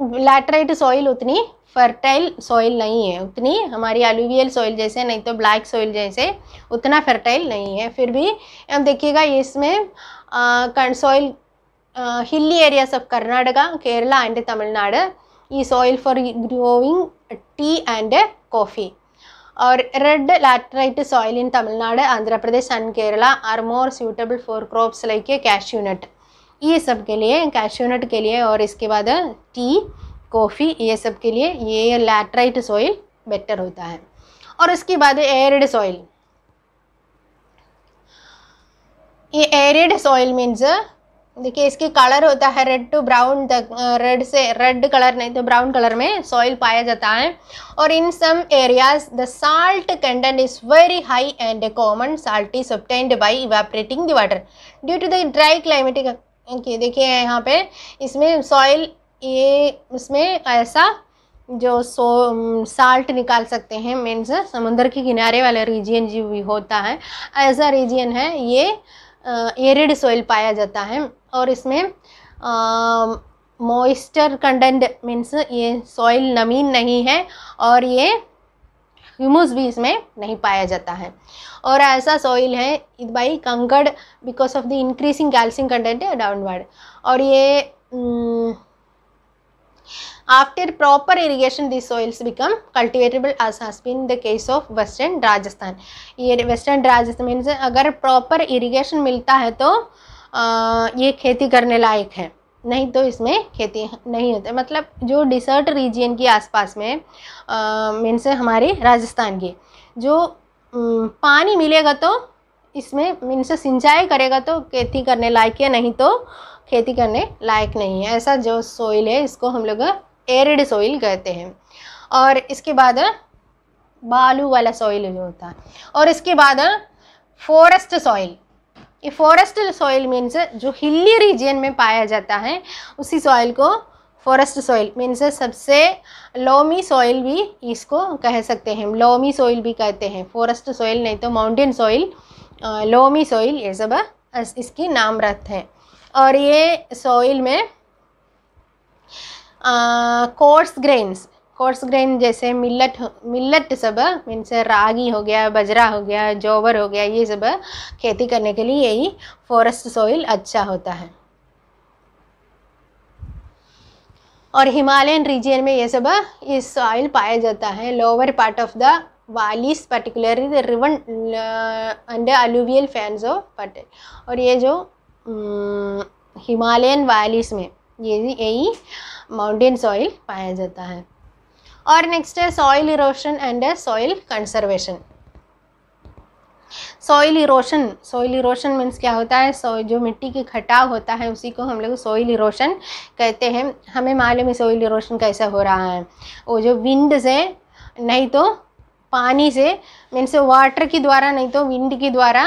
लैटराइट सॉइल उतनी फर्टाइल सॉइल नहीं है, उतनी हमारी एलुवियल सॉइल जैसे, नहीं तो ब्लैक सॉइल जैसे, उतना फर्टाइल नहीं है। फिर भी हम देखिएगा इसमें soil hilly area of Karnataka, Kerala and Tamil Nadu E soil for growing tea and coffee और red laterite soil in Tamil Nadu, Andhra Pradesh and Kerala are more suitable for crops like a cashew nut ये सब के लिए cashew नट के लिए और इसके बाद टी कॉफ़ी ये सब के लिए ये लैटराइट सॉइल बेटर होता है। और इसके बाद एरिड सॉइल ये एरिड सॉइल मीन्स देखिए इसके कलर होता है रेड टू ब्राउन तक रेड से रेड कलर नहीं तो ब्राउन कलर में सॉइल पाया जाता है। और in some areas the salt content is very high and common salt is obtained by evaporating the water due to the dry climatic देखिए यहाँ पे इसमें सॉइल ये इसमें ऐसा जो सो साल्ट निकाल सकते हैं मीन्स समुद्र के किनारे वाला रीजियन जो भी होता है, ऐसा रीजियन है, ये एरिड सॉइल पाया जाता है और इसमें मॉइस्चर कंटेंट मीन्स ये सॉइल नमीन नहीं है और ये ह्यूमस भी इसमें नहीं पाया जाता है। और ऐसा सॉइल है it by kankar because of the increasing calcium content downward और ये after proper irrigation this soils become cultivable as has been the case of western Rajasthan ये वेस्टर्न राजस्थान मीन अगर प्रॉपर इरीगेशन मिलता है तो आ, ये खेती करने लायक है। नहीं तो इसमें खेती नहीं होती। मतलब जो डिसर्ट रीजियन के आसपास में मीन्स हमारे राजस्थान की, जो पानी मिलेगा तो इसमें मीन्स सिंचाई करेगा तो खेती करने लायक है, नहीं तो खेती करने लायक नहीं है। ऐसा जो सोइल है, इसको हम लोग एरिड सॉइल कहते हैं। और इसके बाद बालू वाला सॉइल जो होता है, और इसके बाद फॉरेस्ट सॉइल ये फॉरेस्ट सॉइल मीन्स जो हिली रीजन में पाया जाता है, उसी सॉइल को फॉरेस्ट सॉइल मीन्स सबसे लोमी सॉइल भी इसको कह सकते हैं। लोमी सॉइल भी कहते हैं। फॉरेस्ट सॉइल नहीं तो माउंटेन सॉइल लोमी सॉइल ये सब इसकी नाम रथ है। और ये सॉइल में कोर्स ग्रेन्स कोर्स ग्रेन जैसे मिल्लट मिल्लट सब मीन्स रागी हो गया, बजरा हो गया, जोवर हो गया, ये सब खेती करने के लिए यही फॉरेस्ट सॉइल अच्छा होता है। और हिमालयन रीजन में ये सब, ये सॉइल पाया जाता है lower part of the valleys particularly river and alluvial fans of Patel और ये जो हिमालयन वैलीज में ये यही माउंटेन सॉइल पाया जाता है। और नेक्स्ट है soil erosion and soil conservation soil erosion soil erosion means क्या होता है? सो जो मिट्टी की खटाव होता है, उसी को हम लोग सॉइल इरोशन कहते हैं। हमें मालूम है सॉइल इरोशन कैसा हो रहा है। वो जो विंड से, नहीं तो पानी से मीन्स वाटर के द्वारा, नहीं तो विंड के द्वारा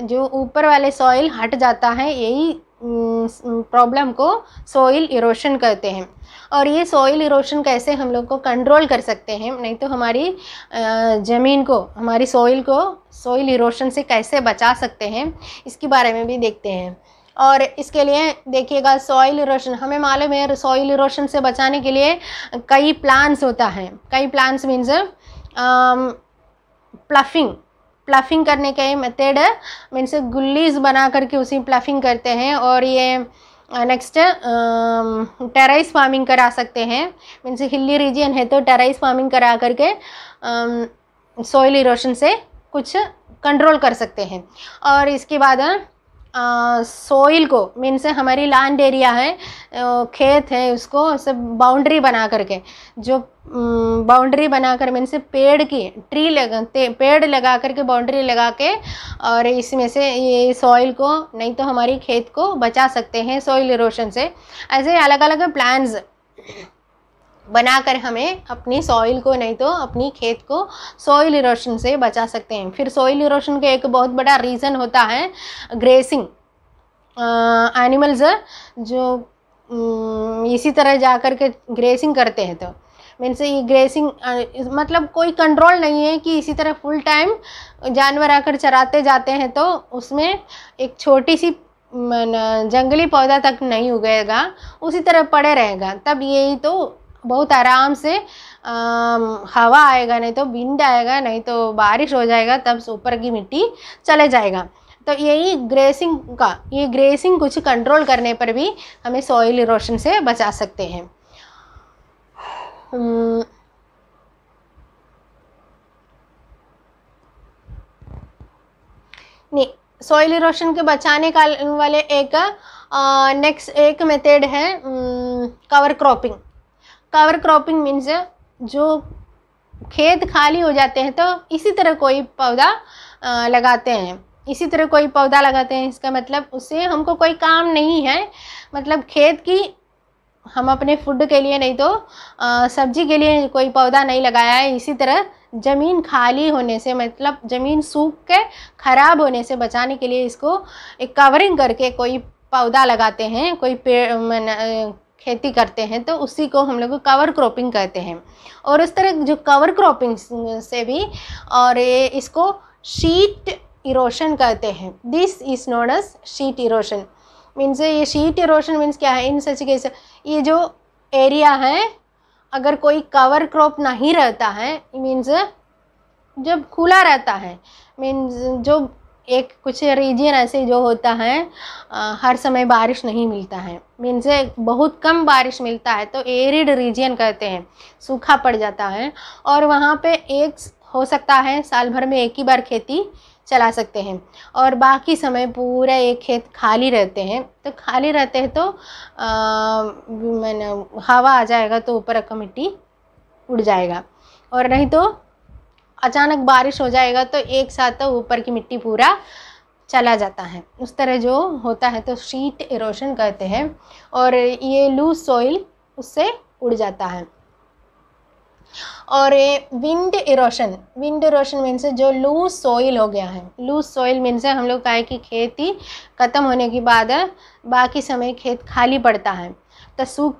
जो ऊपर वाले सॉइल हट जाता है, यही प्रॉब्लम को सॉइल इरोशन कहते हैं। और ये सॉइल इरोशन कैसे हम लोग को कंट्रोल कर सकते हैं, नहीं तो हमारी ज़मीन को, हमारी सॉइल को सॉइल इरोशन से कैसे बचा सकते हैं, इसके बारे में भी देखते हैं। और इसके लिए देखिएगा सॉइल इरोशन हमें मालूम है सॉइल इरोशन से बचाने के लिए कई प्लान्स होता है। कई प्लान्स मीन्स प्लफिंग प्लफिंग करने का मेथड मीन्स गुल्लीज बना करके उसी प्लफिंग करते हैं और ये नेक्स्ट टेराइस फ़ार्मिंग करा सकते हैं। मीन्स हिली रीजन है तो टेराइस फ़ार्मिंग करा करके सॉइल इरोशन से कुछ कंट्रोल कर सकते हैं। और इसके बाद सोइल को मीन्स हमारी लैंड एरिया है खेत है, उसको सब बाउंड्री बना करके, जो बाउंड्री बनाकर मीन्स पेड़ की ट्री लगाते पेड़ लगा करके बाउंड्री लगा के, और इसमें से ये सॉइल को, नहीं तो हमारी खेत को बचा सकते हैं सॉइल इरोशन से। ऐसे अलग अलग प्लान्स बनाकर हमें अपनी सॉइल को, नहीं तो अपनी खेत को सॉइल इरोशन से बचा सकते हैं। फिर सॉइल इरोशन का एक बहुत बड़ा रीज़न होता है ग्रेसिंग एनिमल्स जो इसी तरह जा कर के ग्रेसिंग करते हैं तो। मीन्स ये ग्रेसिंग मतलब कोई कंट्रोल नहीं है कि इसी तरह फुल टाइम जानवर आकर चराते जाते हैं तो उसमें एक छोटी सी जंगली पौधा तक नहीं उगेगा, उसी तरह पड़े रहेगा। तब यही तो बहुत आराम से आ, हवा आएगा नहीं तो विंड आएगा नहीं तो बारिश हो जाएगा तब ऊपर की मिट्टी चले जाएगा। तो यही ग्रेसिंग का ये ग्रेसिंग कुछ कंट्रोल करने पर भी हमें सॉइल इरोशन से बचा सकते हैं। हम्म, नहीं सॉइल इरोशन के बचाने का वाले एक नेक्स्ट एक मेथड है cover cropping cover cropping means जो खेत खाली हो जाते हैं तो इसी तरह कोई पौधा लगाते हैं। इसी तरह कोई पौधा लगाते हैं, इसका मतलब उससे हमको कोई काम नहीं है। मतलब खेत की हम अपने फ़ूड के लिए नहीं तो सब्ज़ी के लिए कोई पौधा नहीं लगाया है। इसी तरह ज़मीन खाली होने से मतलब ज़मीन सूख के ख़राब होने से बचाने के लिए इसको एक कवरिंग करके कोई पौधा लगाते हैं, कोई पेड़ खेती करते हैं तो उसी को हम लोग कवर क्रॉपिंग कहते हैं। और उस तरह जो कवर क्रॉपिंग से भी, और ये इसको शीट इरोशन कहते हैं। This is known as sheet erosion means ये शीट इरोशन मीन्स क्या है? इन सच केस ये जो एरिया है, अगर कोई कवर क्रॉप नहीं रहता है मीन्स जब खुला रहता है मीन्स जो एक कुछ रीजन ऐसे जो होता है अ, हर समय बारिश नहीं मिलता है। मीन्स बहुत कम बारिश मिलता है तो एरिड रीजन कहते हैं सूखा पड़ जाता है। और वहाँ पे एक हो सकता है साल भर में एक ही बार खेती चला सकते हैं। और बाकी समय पूरा एक खेत खाली रहते हैं। तो खाली रहते हैं तो मैंने हवा आ जाएगा तो ऊपर का मिट्टी उड़ जाएगा। और नहीं तो अचानक बारिश हो जाएगा तो एक साथ तो ऊपर की मिट्टी पूरा चला जाता है। उस तरह जो होता है तो शीट इरोशन कहते हैं और ये लूज सॉइल उससे उड़ जाता है। और ये wind erosion wind erosion means जो लूज सॉइल हो गया है। लूज सॉइल मीन्स हम लोग का है कि खेती ख़त्म होने के बाद बाकी समय खेत खाली पड़ता है। तो सूख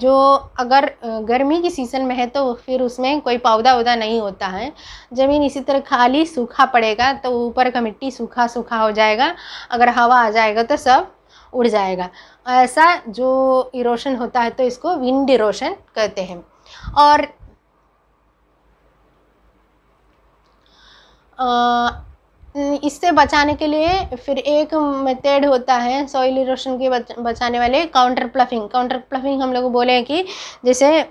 जो अगर गर्मी की सीज़न में है तो फिर उसमें कोई पौधा वौधा नहीं होता है। ज़मीन इसी तरह खाली सूखा पड़ेगा तो ऊपर का मिट्टी सूखा सूखा हो जाएगा। अगर हवा आ जाएगा तो सब उड़ जाएगा। ऐसा जो इरोशन होता है तो इसको विंड इरोशन कहते हैं। और अ, इससे बचाने के लिए फिर एक मेथड होता है सॉइल इरोशन के बच, बचाने वाले काउंटर प्लफिंग। काउंटर प्लफिंग हम लोग बोले हैं कि जैसे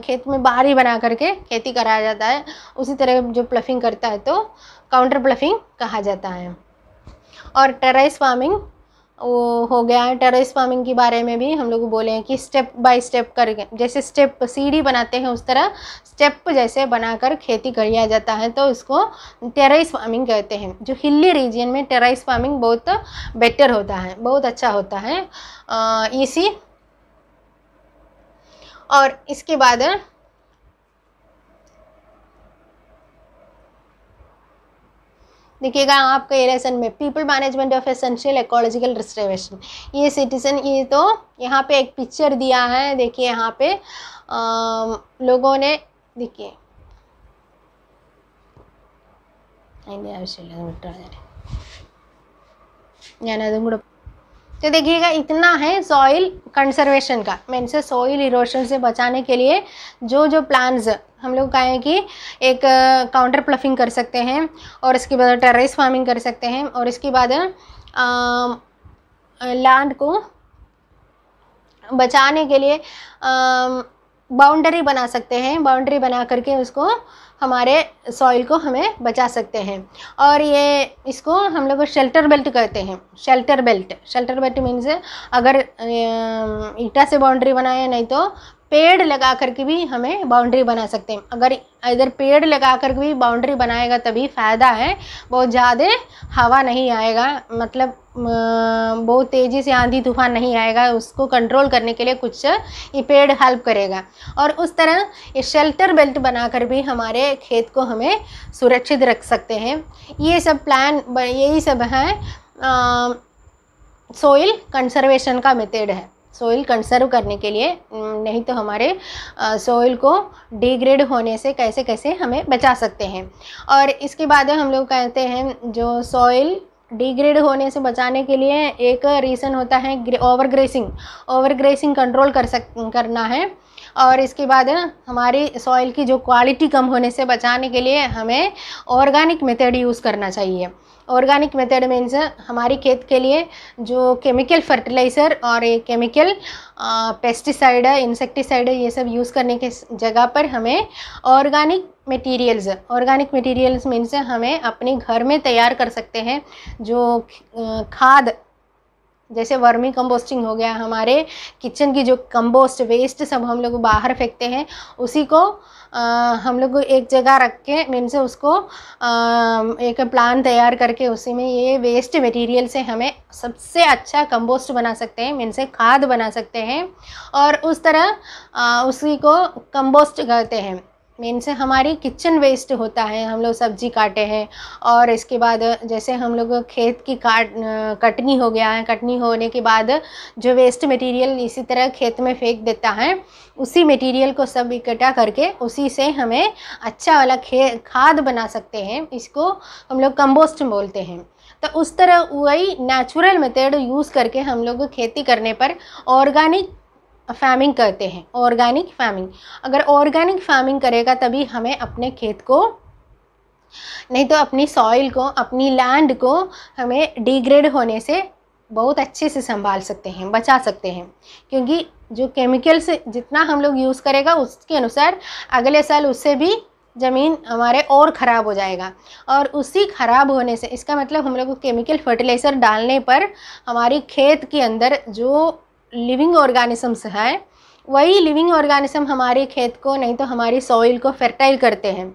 खेत में बाहरी बना करके खेती कराया जाता है उसी तरह जो प्लफिंग करता है तो काउंटर प्लफिंग कहा जाता है। और टेराइस फ़ार्मिंग वो हो गया है फ़ार्मिंग के बारे में भी हम लोग बोले हैं कि स्टेप बाय स्टेप करके, जैसे स्टेप सीढ़ी बनाते हैं उस तरह स्टेप जैसे बनाकर खेती किया जाता है तो इसको टेरेस फ़ार्मिंग कहते हैं। जो हिली रीजन में टेरेस फ़ार्मिंग बहुत बेटर होता है, बहुत अच्छा होता है। इसी और इसके बाद देखिएगा आपका ये लेसन में people management of essential ecological restoration ये सिटीजन ये तो यहाँ पे एक पिक्चर दिया है देखिए यहाँ पे अम, लोगों ने देखिए അതിൻ്റെ ആവശ്യമില്ല അത് വിട്ടാൽ ഞാൻ ഞാനതും കൂടെ तो देखिएगा इतना है सॉइल कंजर्वेशन का मीन से सॉइल इरोशन से बचाने के लिए जो जो प्लान्स हम लोग कहें कि एक काउंटर प्लफिंग कर सकते हैं और इसके बाद टेरेस फ़ार्मिंग कर सकते हैं और इसके बाद लैंड को बचाने के लिए बाउंड्री बना सकते हैं। बाउंड्री बना करके उसको हमारे सॉइल को हमें बचा सकते हैं। और ये, इसको हम लोग शेल्टर बेल्ट कहते हैं। Shelter belt shelter belt means अगर ईटा से बाउंड्री बनाए, नहीं तो पेड़ लगा करके भी हमें बाउंड्री बना सकते हैं। अगर इधर पेड़ लगा कर भी बाउंड्री बनाएगा तभी फ़ायदा है। बहुत ज़्यादा हवा नहीं आएगा मतलब बहुत तेज़ी से आंधी तूफ़ान नहीं आएगा, उसको कंट्रोल करने के लिए कुछ ये पेड़ हेल्प करेगा। और उस तरह ये शेल्टर बेल्ट बनाकर भी हमारे खेत को हमें सुरक्षित रख सकते हैं। ये सब प्लान यही सब है सोइल कंजर्वेशन का मेथड है। सोइल कंसर्व करने के लिए नहीं तो हमारे सोइल को डिग्रेड होने से कैसे कैसे हमें बचा सकते हैं। और इसके बाद हम लोग कहते हैं, जो सॉइल डिग्रेड होने से बचाने के लिए एक रीज़न होता है over grazing over grazing control कर सक, करना है। और इसके बाद, है ना, हमारी सॉइल की जो क्वालिटी कम होने से बचाने के लिए हमें ऑर्गेनिक मेथड यूज़ करना चाहिए। ऑर्गेनिक मेथड मीन्स हमारी खेत के लिए जो केमिकल फर्टिलाइज़र और ये केमिकल पेस्टिसाइड इंसेक्टिसाइड ये सब यूज़ करने के जगह पर हमें organic materials organic materials means हमें अपने घर में तैयार कर सकते हैं, जो खाद जैसे वर्मी कंपोस्टिंग हो गया हमारे किचन की जो कंपोस्ट वेस्ट सब हम लोग बाहर फेंकते हैं उसी को आ, हम लोग एक जगह रख के मीन से उसको आ, एक प्लान तैयार करके उसी में ये वेस्ट मटेरियल से हमें सबसे अच्छा कंपोस्ट बना सकते हैं मीन से खाद बना सकते हैं और उस तरह आ, उसी को कंपोस्ट कहते हैं। मेन से हमारी किचन वेस्ट होता है, हम लोग सब्ज़ी काटे हैं, और इसके बाद जैसे हम लोग खेत की काट कटनी हो गया है, कटनी होने के बाद जो वेस्ट मटेरियल इसी तरह खेत में फेंक देता है, उसी मटेरियल को सब इकट्ठा करके उसी से हमें अच्छा वाला खे, खाद बना सकते हैं, इसको हम लोग कंपोस्ट बोलते हैं। तो उस तरह वही नेचुरल मेथड यूज़ करके हम लोग खेती करने पर ऑर्गेनिक फ़ार्मिंग करते हैं ऑर्गेनिक फ़ार्मिंग अगर ऑर्गेनिक फ़ार्मिंग करेगा, तभी हमें अपने खेत को, नहीं तो अपनी सॉइल को, अपनी लैंड को हमें डिग्रेड होने से बहुत अच्छे से संभाल सकते हैं, बचा सकते हैं। क्योंकि जो केमिकल्स जितना हम लोग यूज़ करेगा, उसके अनुसार अगले साल उससे भी ज़मीन हमारे और ख़राब हो जाएगा। और उसी ख़राब होने से, इसका मतलब हम लोग केमिकल फर्टिलाइज़र डालने पर हमारी खेत के अंदर जो लिविंग ऑर्गेनिजम्स हैं वही लिविंग ऑर्गेनिज्म हमारे खेत को नहीं तो हमारी सॉइल को फर्टाइल करते हैं।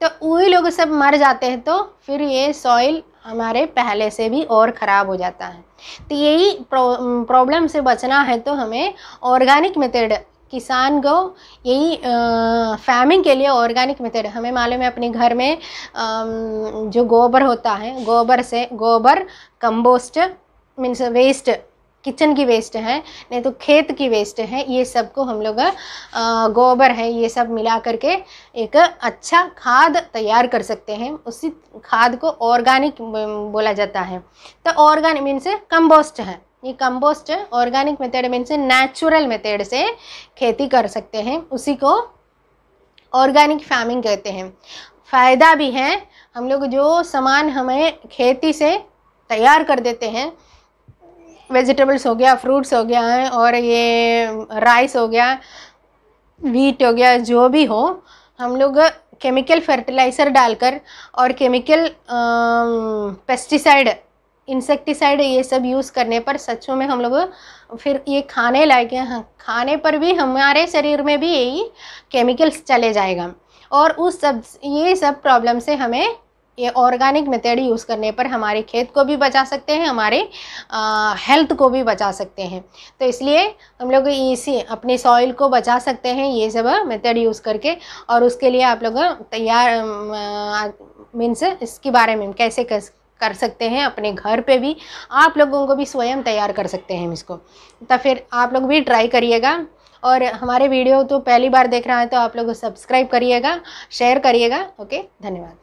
तो वही लोग सब मर जाते हैं तो फिर ये सॉइल हमारे पहले से भी और ख़राब हो जाता है। तो यही प्रॉब्लम से बचना है तो हमें ऑर्गेनिक मेथड किसान को यही फ़ार्मिंग के लिए ऑर्गेनिक मेथड हमें मालूम है अपने घर में आ, जो गोबर होता है गोबर से गोबर कंपोस्ट मीन्स वेस्ट किचन की वेस्ट है, नहीं तो खेत की वेस्ट है, ये सबको हम लोग गोबर है, ये सब मिला करके एक अच्छा खाद तैयार कर सकते हैं। उसी खाद को ऑर्गेनिक बोला जाता है। तो ऑर्गेनिक मीन्स कंपोस्ट है। ये compost organic method means natural method से खेती कर सकते हैं। उसी को ऑर्गेनिक फ़ार्मिंग कहते हैं। फ़ायदा भी है, हम लोग जो सामान हमें खेती से तैयार कर देते हैं वेजिटेबल्स हो गया फ्रूट्स हो गया है और ये राइस हो गया वीट हो गया जो भी हो हम लोग केमिकल फर्टिलाइज़र डालकर और केमिकल पेस्टिसाइड इंसेक्टिसाइड ये सब यूज़ करने पर सच्चों में हम लोग फिर ये खाने लायक हैं। हाँ, खाने पर भी हमारे शरीर में भी यही केमिकल्स चले जाएगा। और उस सब ये सब प्रॉब्लम से हमें ये ऑर्गेनिक मेथड यूज़ करने पर हमारे खेत को भी बचा सकते हैं हमारे आ, हेल्थ को भी बचा सकते हैं। तो इसलिए हम लोग इसी अपनी सॉइल को बचा सकते हैं ये सब मेथड यूज़ करके और उसके लिए आप लोग तैयार मीन्स इसके बारे में कैसे कर सकते हैं अपने घर पे भी आप लोगों को भी स्वयं तैयार कर सकते हैं इसको। तो फिर आप लोग भी ट्राई करिएगा और हमारे वीडियो तो पहली बार देख रहा है तो आप लोग सब्सक्राइब करिएगा शेयर करिएगा ओके धन्यवाद।